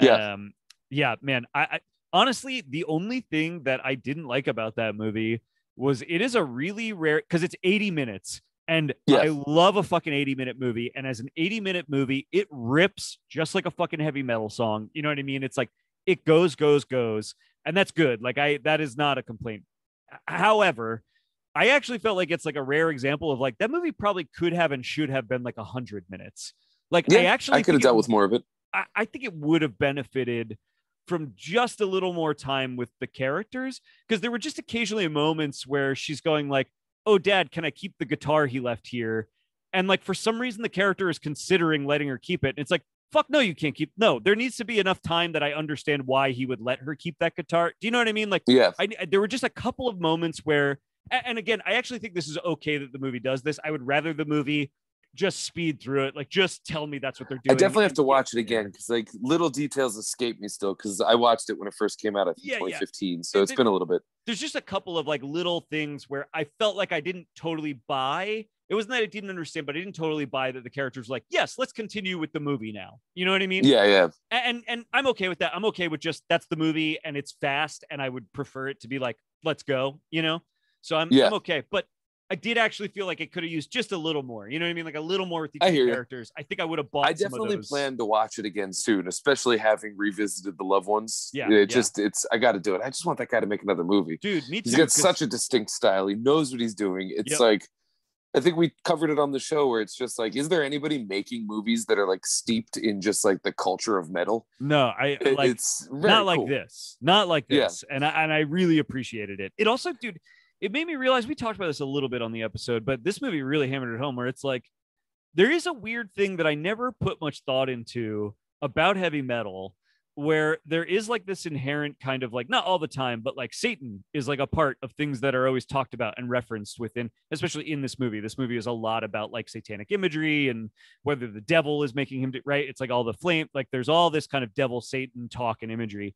Yeah. um yeah man I, I honestly the only thing that i didn't like about that movie was it is a really rare because it's 80 minutes and Yeah. I love a fucking 80 minute movie. And as an 80 minute movie, it rips just like a fucking heavy metal song. You know what I mean? It's like it goes, goes, goes. And that's good. Like I that is not a complaint. However, I actually felt like it's like a rare example of like that movie probably could have and should have been like a hundred minutes. Like Yeah, I actually I could have it dealt with more of it. I, I think it would have benefited from just a little more time with the characters because there were just occasionally moments where she's going like oh dad can i keep the guitar he left here and like for some reason the character is considering letting her keep it and it's like fuck no you can't keep no there needs to be enough time that i understand why he would let her keep that guitar do you know what i mean like Yeah. I there were just a couple of moments where, and again, I actually think this is okay that the movie does this. I would rather the movie just speed through it, like just tell me that's what they're doing. I definitely have to watch it again because like little details escape me still because I watched it when it first came out, I think Yeah, yeah. 2015. So It- it's it- been a little bit. There's just a couple of like little things where I felt like I didn't totally buy. It wasn't that I didn't understand, but I didn't totally buy that the characters were like, yes, let's continue with the movie now. You know what I mean? Yeah, yeah. and and I'm okay with that. I'm okay with just that's the movie and it's fast, and I would prefer it to be like, let's go, you know. So I'm Yeah. I'm okay, but I did actually feel like it could have used just a little more. You know what I mean? Like a little more with the I two hear ya. characters. I think I would have bought. I some of definitely plan to watch it again soon, especially having revisited the loved ones. Yeah, it yeah. just it's I got to do it. I just want that guy to make another movie. dude. Me too. He's got such a distinct style. He knows what he's doing. It's Yep. like I think we covered it on the show where it's just like, is there anybody making movies that are like steeped in just like the culture of metal? no, I like it's not like cool. this, not like Yeah. this, and I and I really appreciated it. It also, dude, it made me realize we talked about this a little bit on the episode, but this movie really hammered it home where it's like there is a weird thing that I never put much thought into about heavy metal where there is like this inherent kind of like not all the time but like satan is like a part of things that are always talked about and referenced within especially in this movie. This movie is a lot about like satanic imagery and whether the devil is making him do, right? It's like all the flame like there's all this kind of devil satan talk and imagery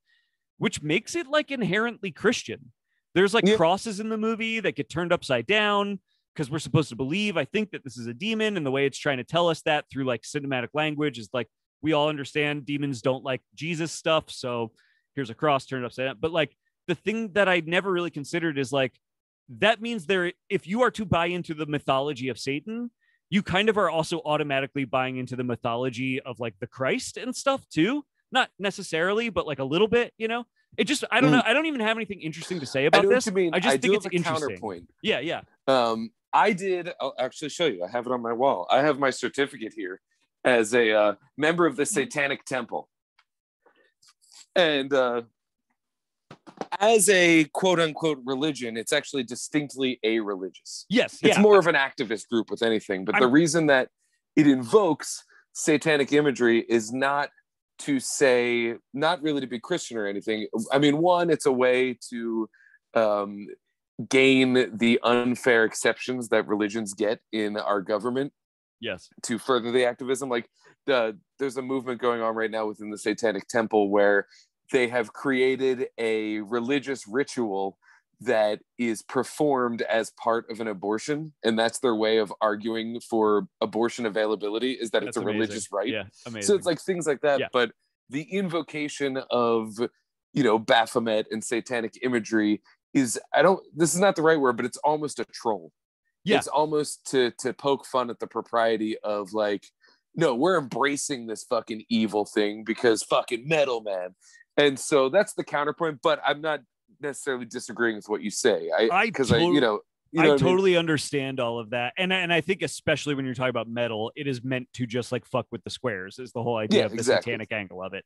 which makes it like inherently christian there's like crosses in the movie that get turned upside down because we're supposed to believe i think that this is a demon and the way it's trying to tell us that through like cinematic language is like we all understand demons don't like jesus stuff so here's a cross turned upside down. But like the thing that i never really considered is like that means there if you are to buy into the mythology of satan you kind of are also automatically buying into the mythology of like the christ and stuff too. Not necessarily but like a little bit you know it just i don't know i don't even have anything interesting to say about know this. I just I think it's interesting. counterpoint. yeah yeah Um, I did. I'll actually show you. I have it on my wall. I have my certificate here as a uh, member of the Mm-hmm. Satanic Temple, and uh, as a quote unquote religion, it's actually distinctly a religious. yes It's yeah more of an activist group with anything. But the I'm- reason that it invokes satanic imagery is not to say not really to be Christian or anything. I mean, one, it's a way to um, gain the unfair exceptions that religions get in our government Yes. to further the activism. Like the there's a movement going on right now within the Satanic Temple where they have created a religious ritual that is performed as part of an abortion and that's their way of arguing for abortion availability is that That's it's a amazing. religious right Yeah. Amazing. so it's like things like that Yeah. but the invocation of you know baphomet and satanic imagery is i don't this is not the right word but it's almost a troll Yeah. it's almost to to poke fun at the propriety of like no we're embracing this fucking evil thing because fucking metal man and so that's the counterpoint but i'm not necessarily disagreeing with what you say i I because i you know you know I what mean? totally understand all of that, and and I think especially when you're talking about metal, it is meant to just like fuck with the squares. Is the whole idea Yeah, of the exactly. satanic angle of it.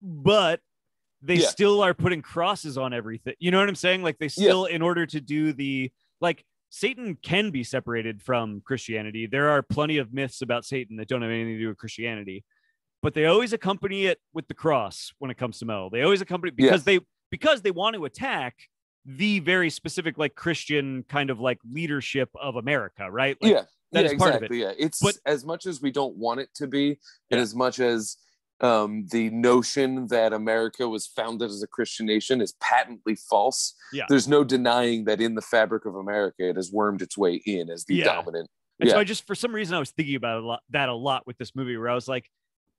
But they Yeah. still are putting crosses on everything. You know what I'm saying? Like they still, in order to do the like Satan can be separated from Christianity. There are plenty of myths about Satan that don't have anything to do with Christianity, but they always accompany it with the cross when it comes to metal. They always accompany because they because they want to attack the very specific like Christian kind of like leadership of America, right? Like, yeah that yeah, is part of it yeah it's But- as much as we don't want it to be and as much as um, the notion that america was founded as a christian nation is patently false Yeah. there's no denying that in the fabric of america it has wormed its way in as the Yeah. dominant And so I just, for some reason, I was thinking about a lot, that a lot with this movie, where I was like,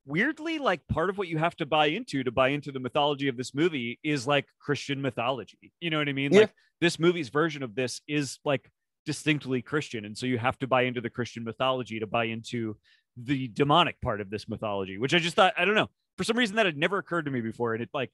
weirdly, like part of what you have to buy into to buy into the mythology of this movie is like Christian mythology. You know what I mean? Yeah. Like this movie's version of this is like distinctly Christian, and so you have to buy into the Christian mythology to buy into the demonic part of this mythology, which I just thought, I don't know, for some reason that had never occurred to me before, and it like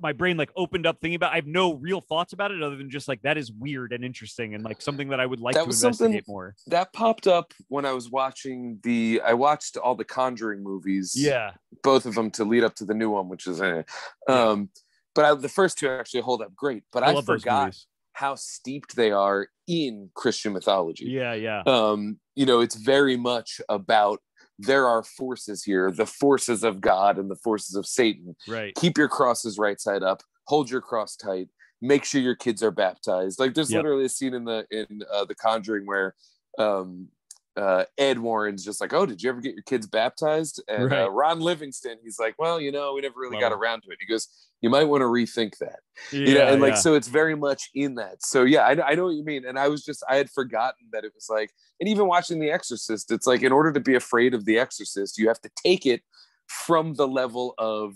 my brain like opened up thinking about. I have no real thoughts about it other than just like that is weird and interesting and like something that I would like That to investigate more. that popped up when i was watching the i watched all the conjuring movies Yeah. both of them to lead up to the new one which is eh. um but I, the first two actually hold up great but i, those forgot how steeped they are in christian mythology Yeah, yeah. um, you know, it's very much about there are forces here, the forces of God and the forces of Satan. Right. Keep your crosses right side up, hold your cross tight, make sure your kids are baptized. Like there's Yep. literally a scene in the in uh, the Conjuring where um, uh, Ed Warren's just like, "Oh, did you ever get your kids baptized?" And Right. uh, Ron Livingston, he's like, "Well, you know, we never really got around to it." He goes, "You might want to rethink that." Yeah, you know and like so it's very much in that so yeah I, I know what you mean and i was just i had forgotten that it was like and even watching the exorcist it's like in order to be afraid of the exorcist you have to take it from the level of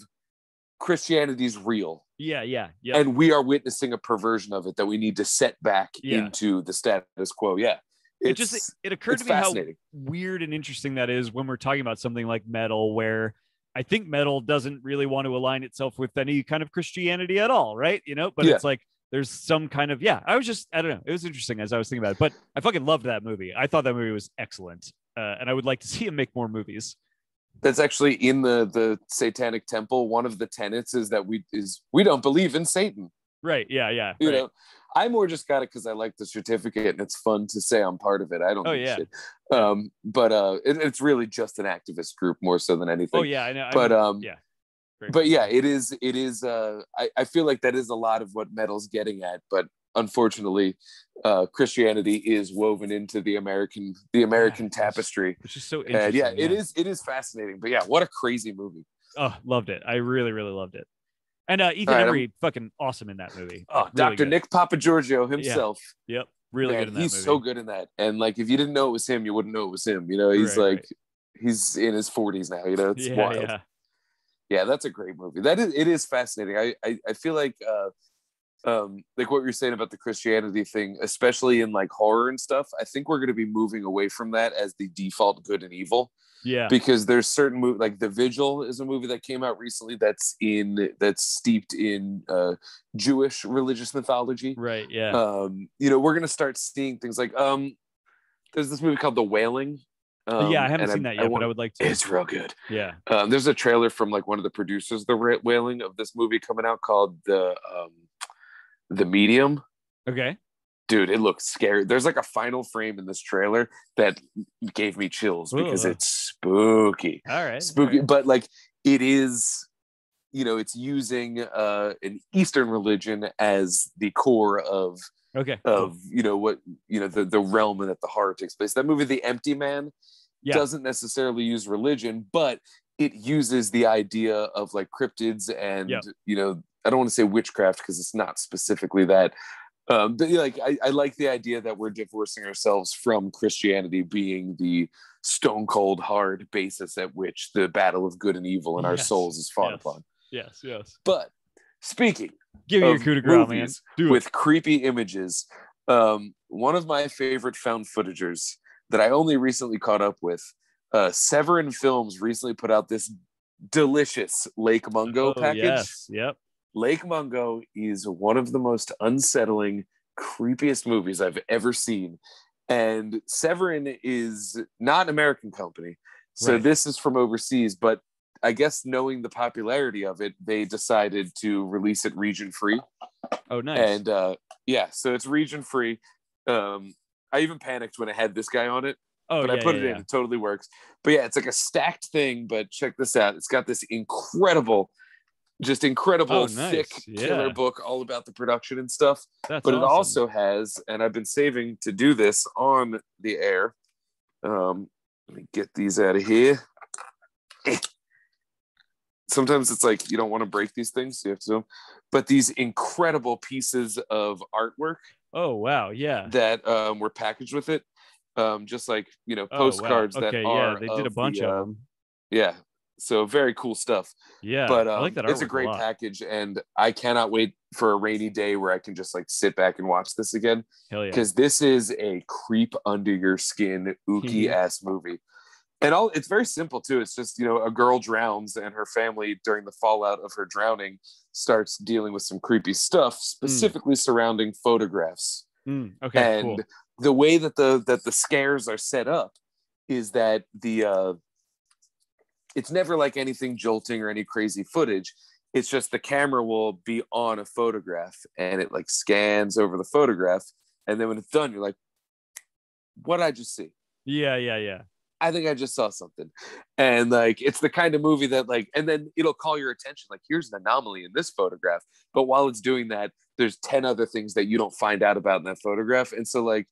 christianity's real yeah, yeah, yeah. and we are witnessing a perversion of it that we need to set back Yeah. into the status quo yeah it just it occurred to me how weird and interesting that is when we're talking about something like metal where I think metal doesn't really want to align itself with any kind of Christianity at all, right? You know, but Yeah. it's like there's some kind of yeah. I was just I don't know. It was interesting as I was thinking about it, but I fucking loved that movie. I thought that movie was excellent, uh, and I would like to see him make more movies. that's actually in the the satanic temple one of the tenets is that we is we don't believe in satan Right? Yeah, yeah. you right. know i more just got it because i like the certificate and it's fun to say i'm part of it i don't Oh, yeah. shit. um but uh it, it's really just an activist group more so than anything Oh yeah, I know. I but mean, um yeah. Very but yeah it is it is uh I, I feel like that is a lot of what metal's getting at but unfortunately uh christianity is woven into the american the american it's- tapestry which is so and interesting. yeah, it is it is fascinating but yeah what a crazy movie Oh, loved it. I really, really loved it. And uh, Ethan right, I'm- fucking awesome in that movie. oh Really dr good. nick papagiorgio himself Yep, really Man, good in that he's movie. so good in that. And like, if you didn't know it was him, you wouldn't know it was him. You know, he's Right, like, he's in his forties now. You know, it's yeah, wild. yeah. Yeah. that's a great movie. That is, it is fascinating. I, I, I feel like, uh, um, like what you're saying about the Christianity thing, especially in like horror and stuff. I think we're going to be moving away from that as the default good and evil Yeah. because there's certain movie like The Vigil is a movie that came out recently that's in that's steeped in uh, Jewish religious mythology Right. Yeah. um you know we're gonna start seeing things like um there's this movie called the wailing um, yeah, I haven't seen that yet, but I would like to. it's real good Yeah. um there's a trailer from like one of the producers the Ra- wailing of this movie coming out called the um the medium Okay. dude it looks scary there's like a final frame in this trailer that gave me chills because Ooh. it's spooky All right. spooky all right. but like it is you know it's using uh an eastern religion as the core of Okay. of you know what you know the the realm that the horror takes place that movie the empty man Yeah. doesn't necessarily use religion but it uses the idea of like cryptids and Yeah. you know i don't want to say witchcraft because it's not specifically that um but like I, I like the idea that we're divorcing ourselves from christianity being the stone cold hard basis at which the battle of good and evil in our souls is fought Yes. upon Yes. Yes. but speaking Give me your of coup de grace, man. Do it. with creepy images. Um, one of my favorite found footagers that I only recently caught up with, uh, Severin Films recently put out this delicious Lake Mungo Oh, package. Yes. Yep. Lake Mungo is one of the most unsettling, creepiest movies I've ever seen. And Severin is not an American company. So Right. this is from overseas, but I guess knowing the popularity of it, they decided to release it region free. Oh, nice. And uh, yeah, so it's region free. Um, I even panicked when I had this guy on it, oh, but yeah, I put yeah, it in. It totally works. But yeah, it's like a stacked thing. But check this out. It's got this incredible, just incredible Oh, nice. thick killer book all about the production and stuff. That's but it also has, and I've been saving to do this on the air. Um, let me get these out of here. Sometimes it's like you don't want to break these things, so you have to. But these incredible pieces of artwork Oh wow. Yeah. that um, were packaged with it, um, just like you know Oh, wow. postcards that Okay. are. Yeah. They did a bunch the, of them. Yeah, so very cool stuff Yeah. but um, I like that it's a great lot. package and i cannot wait for a rainy day where i can just like sit back and watch this again Hell yeah. because this is a creep under your skin ooky Mhm. ass movie and all it's very simple too it's just you know a girl drowns and her family during the fallout of her drowning starts dealing with some creepy stuff specifically surrounding photographs Mm, okay. and cool. the way that the that the scares are set up is that the uh it's never like anything jolting or any crazy footage it's just the camera will be on a photograph and it like scans over the photograph and then when it's done you're like what did i just see Yeah. Yeah. Yeah. I think I just saw something. And like it's the kind of movie that like and then it'll call your attention like here's an anomaly in this photograph. But while it's doing that, there's 10 other things that you don't find out about in that photograph. And so like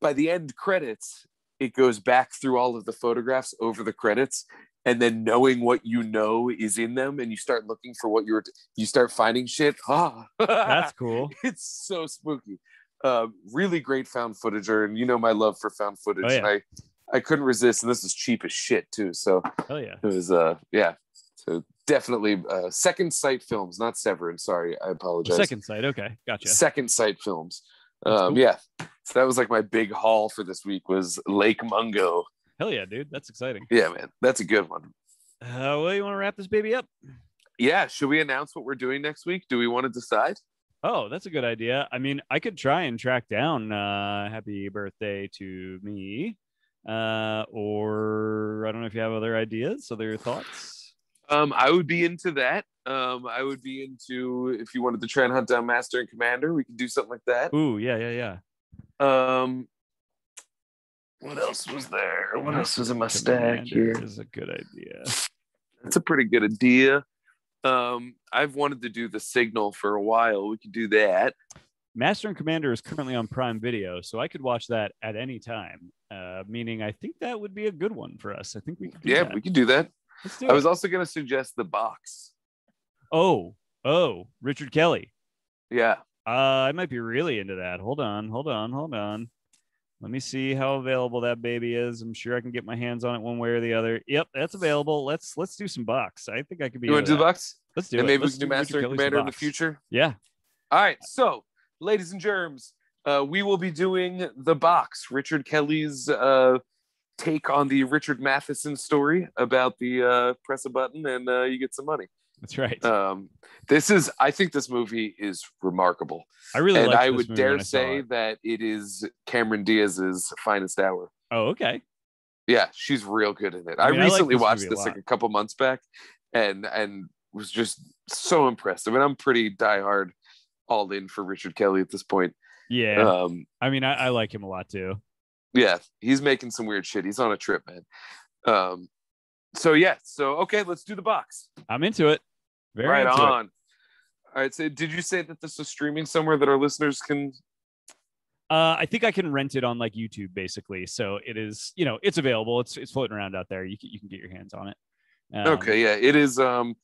by the end credits, it goes back through all of the photographs over the credits and then knowing what you know is in them and you start looking for what you're you start finding shit. Ah. That's cool. it's so spooky. Uh, really great found footager, and you know my love for found footage. Oh, yeah. And I, I couldn't resist, and this is cheap as shit too. So Hell yeah. it was, uh, yeah. So definitely, uh, Second Sight Films, not Severin. Sorry, I apologize. Second sight. Okay. Gotcha. Second Sight Films. Um. Yeah. So that was like my big haul for this week was Lake Mungo. Hell yeah, dude. That's exciting. Yeah, man, that's a good one. Uh, well, you want to wrap this baby up? Yeah, should we announce what we're doing next week? Do we want to decide? Oh, that's a good idea. I mean, I could try and track down uh, "Happy Birthday to Me," uh, or I don't know if you have other ideas, other thoughts. Um, I would be into that. Um, I would be into if you wanted to try and hunt down Master and Commander, we could do something like that. Ooh, yeah, yeah, yeah. Um, what else was there? What else was in my stack here? Is a good idea. That's a pretty good idea. Um, I've wanted to do the Signal for a while. We could do that. Master and Commander is currently on Prime Video, so I could watch that at any time. Uh, meaning, I think that would be a good one for us. I think we could. Do Yeah, that. we could do that. Let's do I was also going to suggest the box. Oh, oh, Richard Kelly. Yeah. Uh, I might be really into that. Hold on, hold on, hold on. Let me see how available that baby is. I'm sure I can get my hands on it one way or the other. Yep, that's available. Let's let's do some box. I think I could be. You want to do the box? Let's do and it. maybe Let's we can do Master and Commander in the future. Yeah. All right. So, ladies and germs, uh, we will be doing the box. Richard Kelly's uh, take on the Richard Matheson story about the uh, press a button and uh, you get some money. That's right. Um, this is, I think, this movie is remarkable, I really and I would dare I say it. that it is Cameron Diaz's finest hour. Oh, okay. Yeah, she's real good in it. I I, mean, I like recently this watched this like a couple months back, and and was just so impressed. I mean, I'm pretty diehard, all in for Richard Kelly at this point. Yeah. Um, I mean, I, I like him a lot too. Yeah, he's making some weird shit. He's on a trip, man. Um, so yeah, so okay, let's do the box. I'm into it. Very right into it. on. All right. So did you say that this is streaming somewhere that our listeners can? Uh, I think I can rent it on like YouTube, basically. So it is, you know, it's available. It's it's floating around out there. You can, you can get your hands on it. Um, okay. Yeah. It is. Um.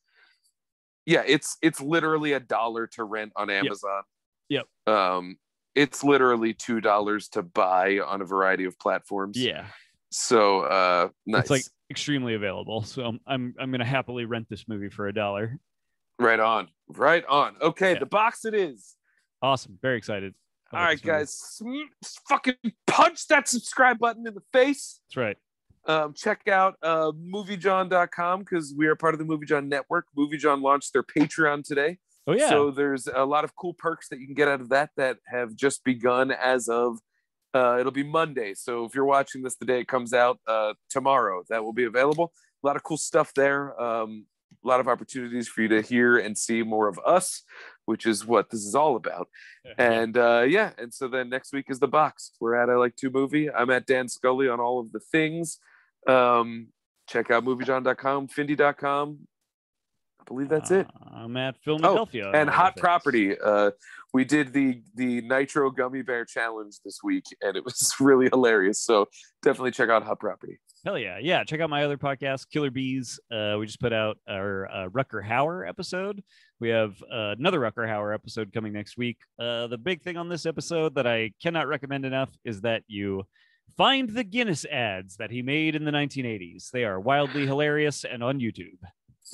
Yeah. It's it's literally a dollar to rent on Amazon. Yep. Um. It's literally two dollars to buy on a variety of platforms. Yeah, So uh, nice. it's like extremely available. So I'm I'm, gonna happily rent this movie for a dollar. right on. Right on. Okay. Yeah. The box it is. Awesome. Very excited. All right, guys. sm- Fucking punch that subscribe button in the face. That's right. um, check out uh, moviejawn.com because we are part of the Movie Jawn network. Movie Jawn launched their Patreon today. Oh yeah. So there's a lot of cool perks that you can get out of that that have just begun as of uh, it'll be Monday. So if you're watching this the day it comes out uh, tomorrow, that will be available. A lot of cool stuff there. Um, a lot of opportunities for you to hear and see more of us, which is what this is all about. And uh, yeah, and so then next week is the box. We're at I Like To Movie. I'm at Dan Scully on all of the things. Um, check out moviejawn.com, findy.com. I believe that's it. Uh, I'm at Philadelphia. Oh, And Hot. Property. Uh, we did the the Nitro Gummy Bear Challenge this week, and it was really hilarious. So definitely check out Hot Property. Hell yeah, yeah! Check out my other podcast, Killer Bees. Uh, we just put out our uh, Rutger Hauer episode. We have uh, another Rutger Hauer episode coming next week. Uh, the big thing on this episode that I cannot recommend enough is that you find the Guinness ads that he made in the 1980s. They are wildly hilarious and on YouTube.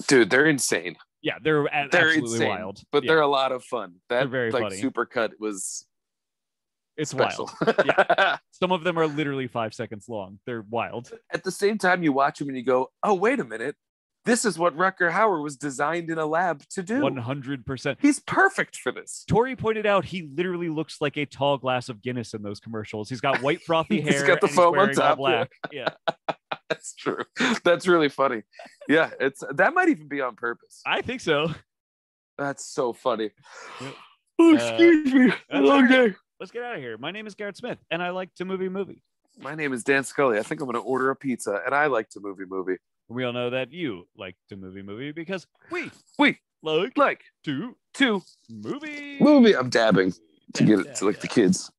Dude, they're insane. Yeah, they're, a- They're absolutely insane, wild. but Yeah, they're a lot of fun. That They're very like funny. supercut was it's special. wild. Some of them are literally five seconds long. They're wild. At the same time, you watch them and you go, "Oh, wait a minute, this is what Rutger Hauer was designed in a lab to do. One hundred percent. He's perfect for this." Tori pointed out he literally looks like a tall glass of Guinness in those commercials. He's got white frothy He's hair. got the foam on top, black. Yeah. That's true. That's really funny. Yeah, it's that might even be on purpose. I think so. That's so funny. Yep. Oh, Uh, excuse me. Long right. day. Let's get out of here. My name is Garrett Smith, and I like to movie movie. My name is Dan Scully. I think I'm going to order a pizza, and I like to movie movie. We all know that you like to movie movie because we We like like to to movie movie. I'm dabbing to get it to like the kids.